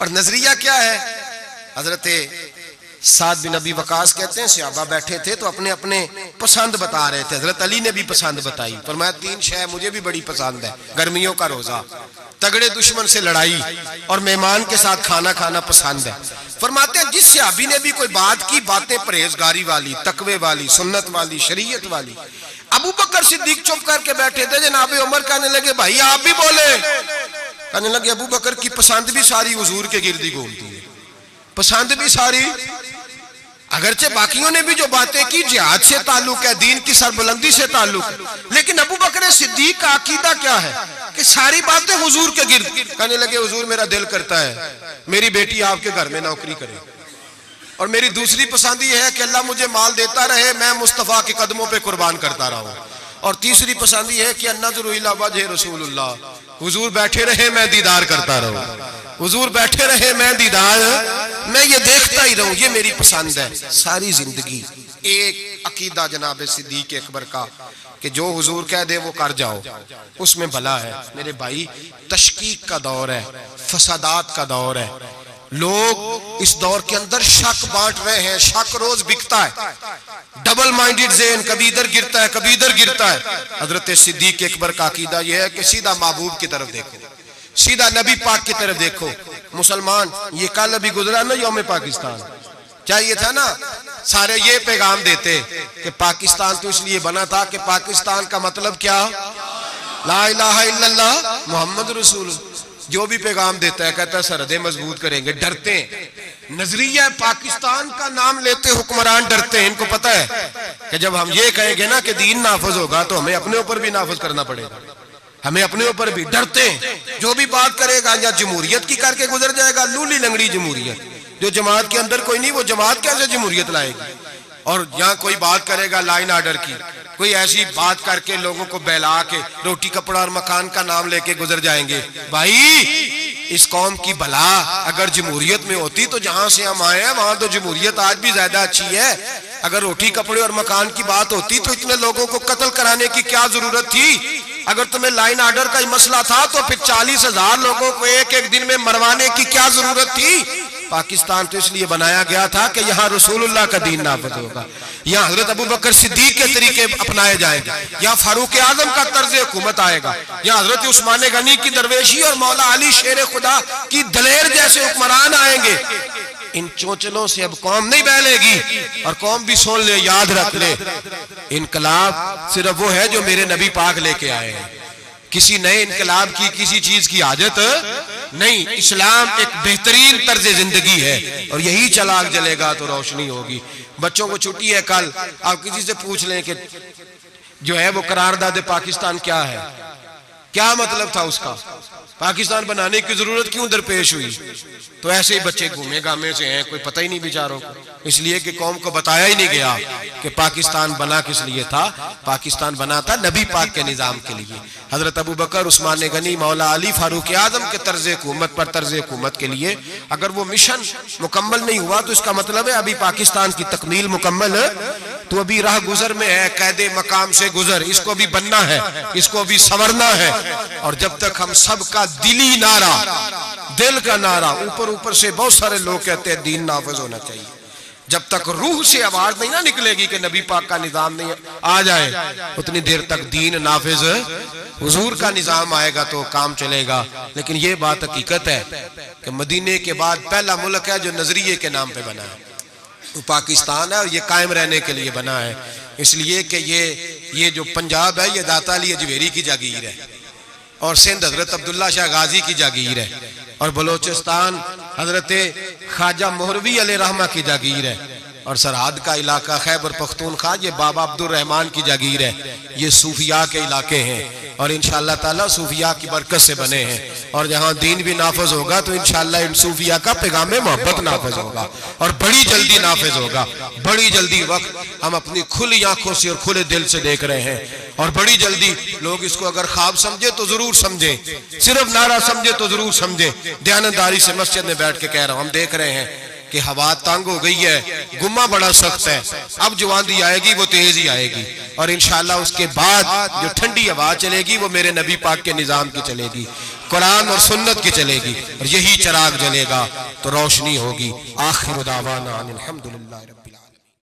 और नज़रिया क्या है? हज़रत साद बिन नबी वकास कहते हैं, सियाबा बैठे थे तो अपने अपने पसंद बता रहे थे। हज़रत अली ने भी पसंद बताई। पर मैं तीन शह मुझे भी बड़ी पसंद है। गर्मियों का रोजा। तगड़े दुश्मन से लड़ाई और मेहमान के साथ खाना खाना पसंद है। फरमाते हैं, जिस सियाबी ने भी कोई बात की, बातें परहेजगारी वाली, तकवे वाली, सुन्नत वाली, शरीयत वाली। अबू बकर सिद्दीक चुप करके बैठे थे, जनाब उमर कहने लगे, भाई, आप भी बोले। कहने लगे, अबू बकर की पसंद भी सारी हजूर के गिरदी घूमती है। पसंद भी सारी अगरचे बाकियों ने भी जो बातें की, जिहाद से ताल्लुक है, दीन की सरबुलंदी से ताल्लुक। है लेकिन अबू बकर सिद्दीक का अकीदा क्या है? कि सारी बातें हुजूर के गिर्द कहने लगे, हुजूर मेरा दिल करता है। मेरी बेटी आपके घर में नौकरी करे। और मेरी दूसरी पसंद यह है कि अल्लाह मुझे माल देता रहे, मैं मुस्तफ़ा के कदमों पर कुर्बान करता रहूँ। और तीसरी पसंद यह है कि अन्ना नज़र रसूल हुजूर बैठे रहे, मैं दीदार करता रहूँ। हुजूर बैठे रहे, मैं दीदार, मैं ये देखता ही रहूँ, ये मेरी पसंद है। सारी ज़िंदगी एक अकीदा जनाब सिद्दीक अकबर का, कि जो हुजूर कह दे, वो कर जाओ। उसमें भला है। मेरे भाई, तशकीक का दौर है, फसादात का दौर है। लोग इस दौर के अंदर शक बांट रहे हैं, शक रोज बिकता है। डबल माइंडेड जेन कभी इधर गिरता है, कभी इधर गिरता है। हज़रत सिद्दीक अकबर का अकीदा यह है कि सीधा महबूब की तरफ़ देखो। सीधा नबी पाक की तरफ़ देखो। मुसलमान, ये कल अभी गुजरा ना योम पाकिस्तान। चाहिए था ना? सारे ये पैगाम देते कि पाकिस्तान तो इसलिए बना था कि पाकिस्तान का मतलब क्या? ला मोहम्मद रसूल। जो भी पैगाम देता है, कहता है, सरहदें मज़बूत करेंगे, डरते हैं। नज़रिया पाकिस्तान का नाम लेते हुक्मरान डरते हैं। इनको पता है कि जब हम ये कहेंगे ना कि दीन नाफज होगा तो हमें अपने ऊपर भी नाफज करना पड़ेगा। हमें अपने ऊपर भी डरते हैं। जो भी बात करेगा, या जमहूरियत की करके गुजर जाएगा, लूली लंगड़ी जमहूरियत। जो जमात के अंदर कोई नहीं, वो जमात कैसे जमहूरियत लाएगी? और यहाँ कोई बात करेगा लाइन आर्डर की, कोई ऐसी बात करके लोगों को बहला के, रोटी कपड़ा और मकान का नाम लेके गुजर जाएँगे। भाई, इस कौम की भला अगर जमहूरियत में होती तो जहाँ से हम आए हैं, वहाँ तो जमहूरियत आज भी ज़्यादा अच्छी है। अगर रोटी, कपड़े और मकान की बात होती तो इतने लोगों को कत्ल कराने की क्या ज़रूरत थी? अगर तुम्हें लाइन आर्डर का ही मसला था तो फिर चालीस हज़ार लोगों को एक एक दिन में मरवाने की क्या ज़रूरत थी? पाकिस्तान तो इसलिए बनाया गया था कि यहाँ रसूलुल्लाह का दीन नाफज होगा। यहाँ हज़रत अबू बकर सिद्दीक के तरीके अपनाए जाएँगे। यहाँ फारूक आज़म का तर्ज हुकूमत आएगा। यहाँ हज़रत उस्मान गनी की दरवेशी और मौला अली शेर खुदा की दलेर जैसे हुक्मरान आएँगे। इन चोचलों से अब कौम नहीं बहलेगी और कौम भी सुन ले, याद रख ले। इनकलाब सिर्फ़ वो है जो मेरे नबी पाक लेके आए हैं। किसी नए इनकलाब की, किसी चीज़ की आदत नहीं। इस्लाम एक बेहतरीन तर्ज ज़िंदगी है और यही चलाक जलेगा तो रोशनी होगी। बच्चों को छुट्टी है कल। आप किसी से पूछ लें कि जो है वो करारदाद पाकिस्तान क्या है? क्या मतलब था उसका? पाकिस्तान बनाने की ज़रूरत क्यों दरपेश हुई? तो ऐसे ही बच्चे घूमे गामे से हैं, कोई पता ही नहीं बेचारों को। इसलिए कि कौम को बताया ही नहीं गया कि पाकिस्तान बना किस लिए था। पाकिस्तान बना था नबी पाक के निज़ाम के लिए। हज़रत अबू बकर, उस्मान गनी, मौला अली फारूक आज़म के तर्ज हुकूमत पर तर्ज हुकूमत के लिए अगर वो मिशन मुकम्मल नहीं हुआ तो इसका मतलब है अभी पाकिस्तान की तकमील मुकम्मल तो अभी राह गुजर में है, कैदे मकाम से गुजर। इसको भी बनना है, इसको भी संवरना है। और जब तक हम सबका दिली नारा, दिल का नारा, ऊपर ऊपर से बहुत सारे लोग कहते हैं, दीन नाफज होना चाहिए। जब तक रूह से आवाज़ नहीं ना निकलेगी कि नबी पाक का निज़ाम नहीं आ जाए। उतनी देर तक दीन नाफिज, हुजूर का निज़ाम आएगा तो काम चलेगा। लेकिन ये बात हकीकत है कि मदीने के बाद पहला मुल्क है जो नज़रिए के नाम पे बना है। तो पाकिस्तान है और ये कायम रहने के लिए बना है। इसलिए कि ये ये जो पंजाब है, ये दाता अली अजमेरी की जागीर है और सिंध हज़रत अब्दुल्ला शाह गाजी की जागीर है और बलोचिस्तान हज़रत ख्वाजा मोहरवी अल रहमा की जागीर है। और सरहद का इलाका खैबर पख्तूनख्वा, ये बाबा अब्दुल रहमान की जागीर है। ये सूफिया के इलाके हैं और इन ताला सूफिया की बरकत से बने हैं। और जहाँ दीन भी नाफज होगा तो इनशाला इन सूफिया का पैगाम मोहब्बत नाफज होगा और बड़ी जल्दी नाफज होगा। बड़ी जल्दी वक्त हम अपनी खुली आँखों से और खुले दिल से देख रहे हैं। और बड़ी जल्दी लोग इसको अगर ख्वाब समझे तो ज़रूर समझे। सिर्फ़ नारा समझे तो ज़रूर समझे। दयानतदारी से मस्जिद में बैठ के कह रहा हूँ, हम देख रहे हैं। कि हवा तंग हो गई है, गुम्मा बड़ा सख्त है। अब जो आंधी आएगी, वो तेज ही आएगी। और इनशाला उसके बाद जो ठंडी हवा चलेगी, वो मेरे नबी पाक के निज़ाम की चलेगी, कुरान और सुन्नत की चलेगी, और यही चराग जलेगा तो रोशनी होगी। आखिर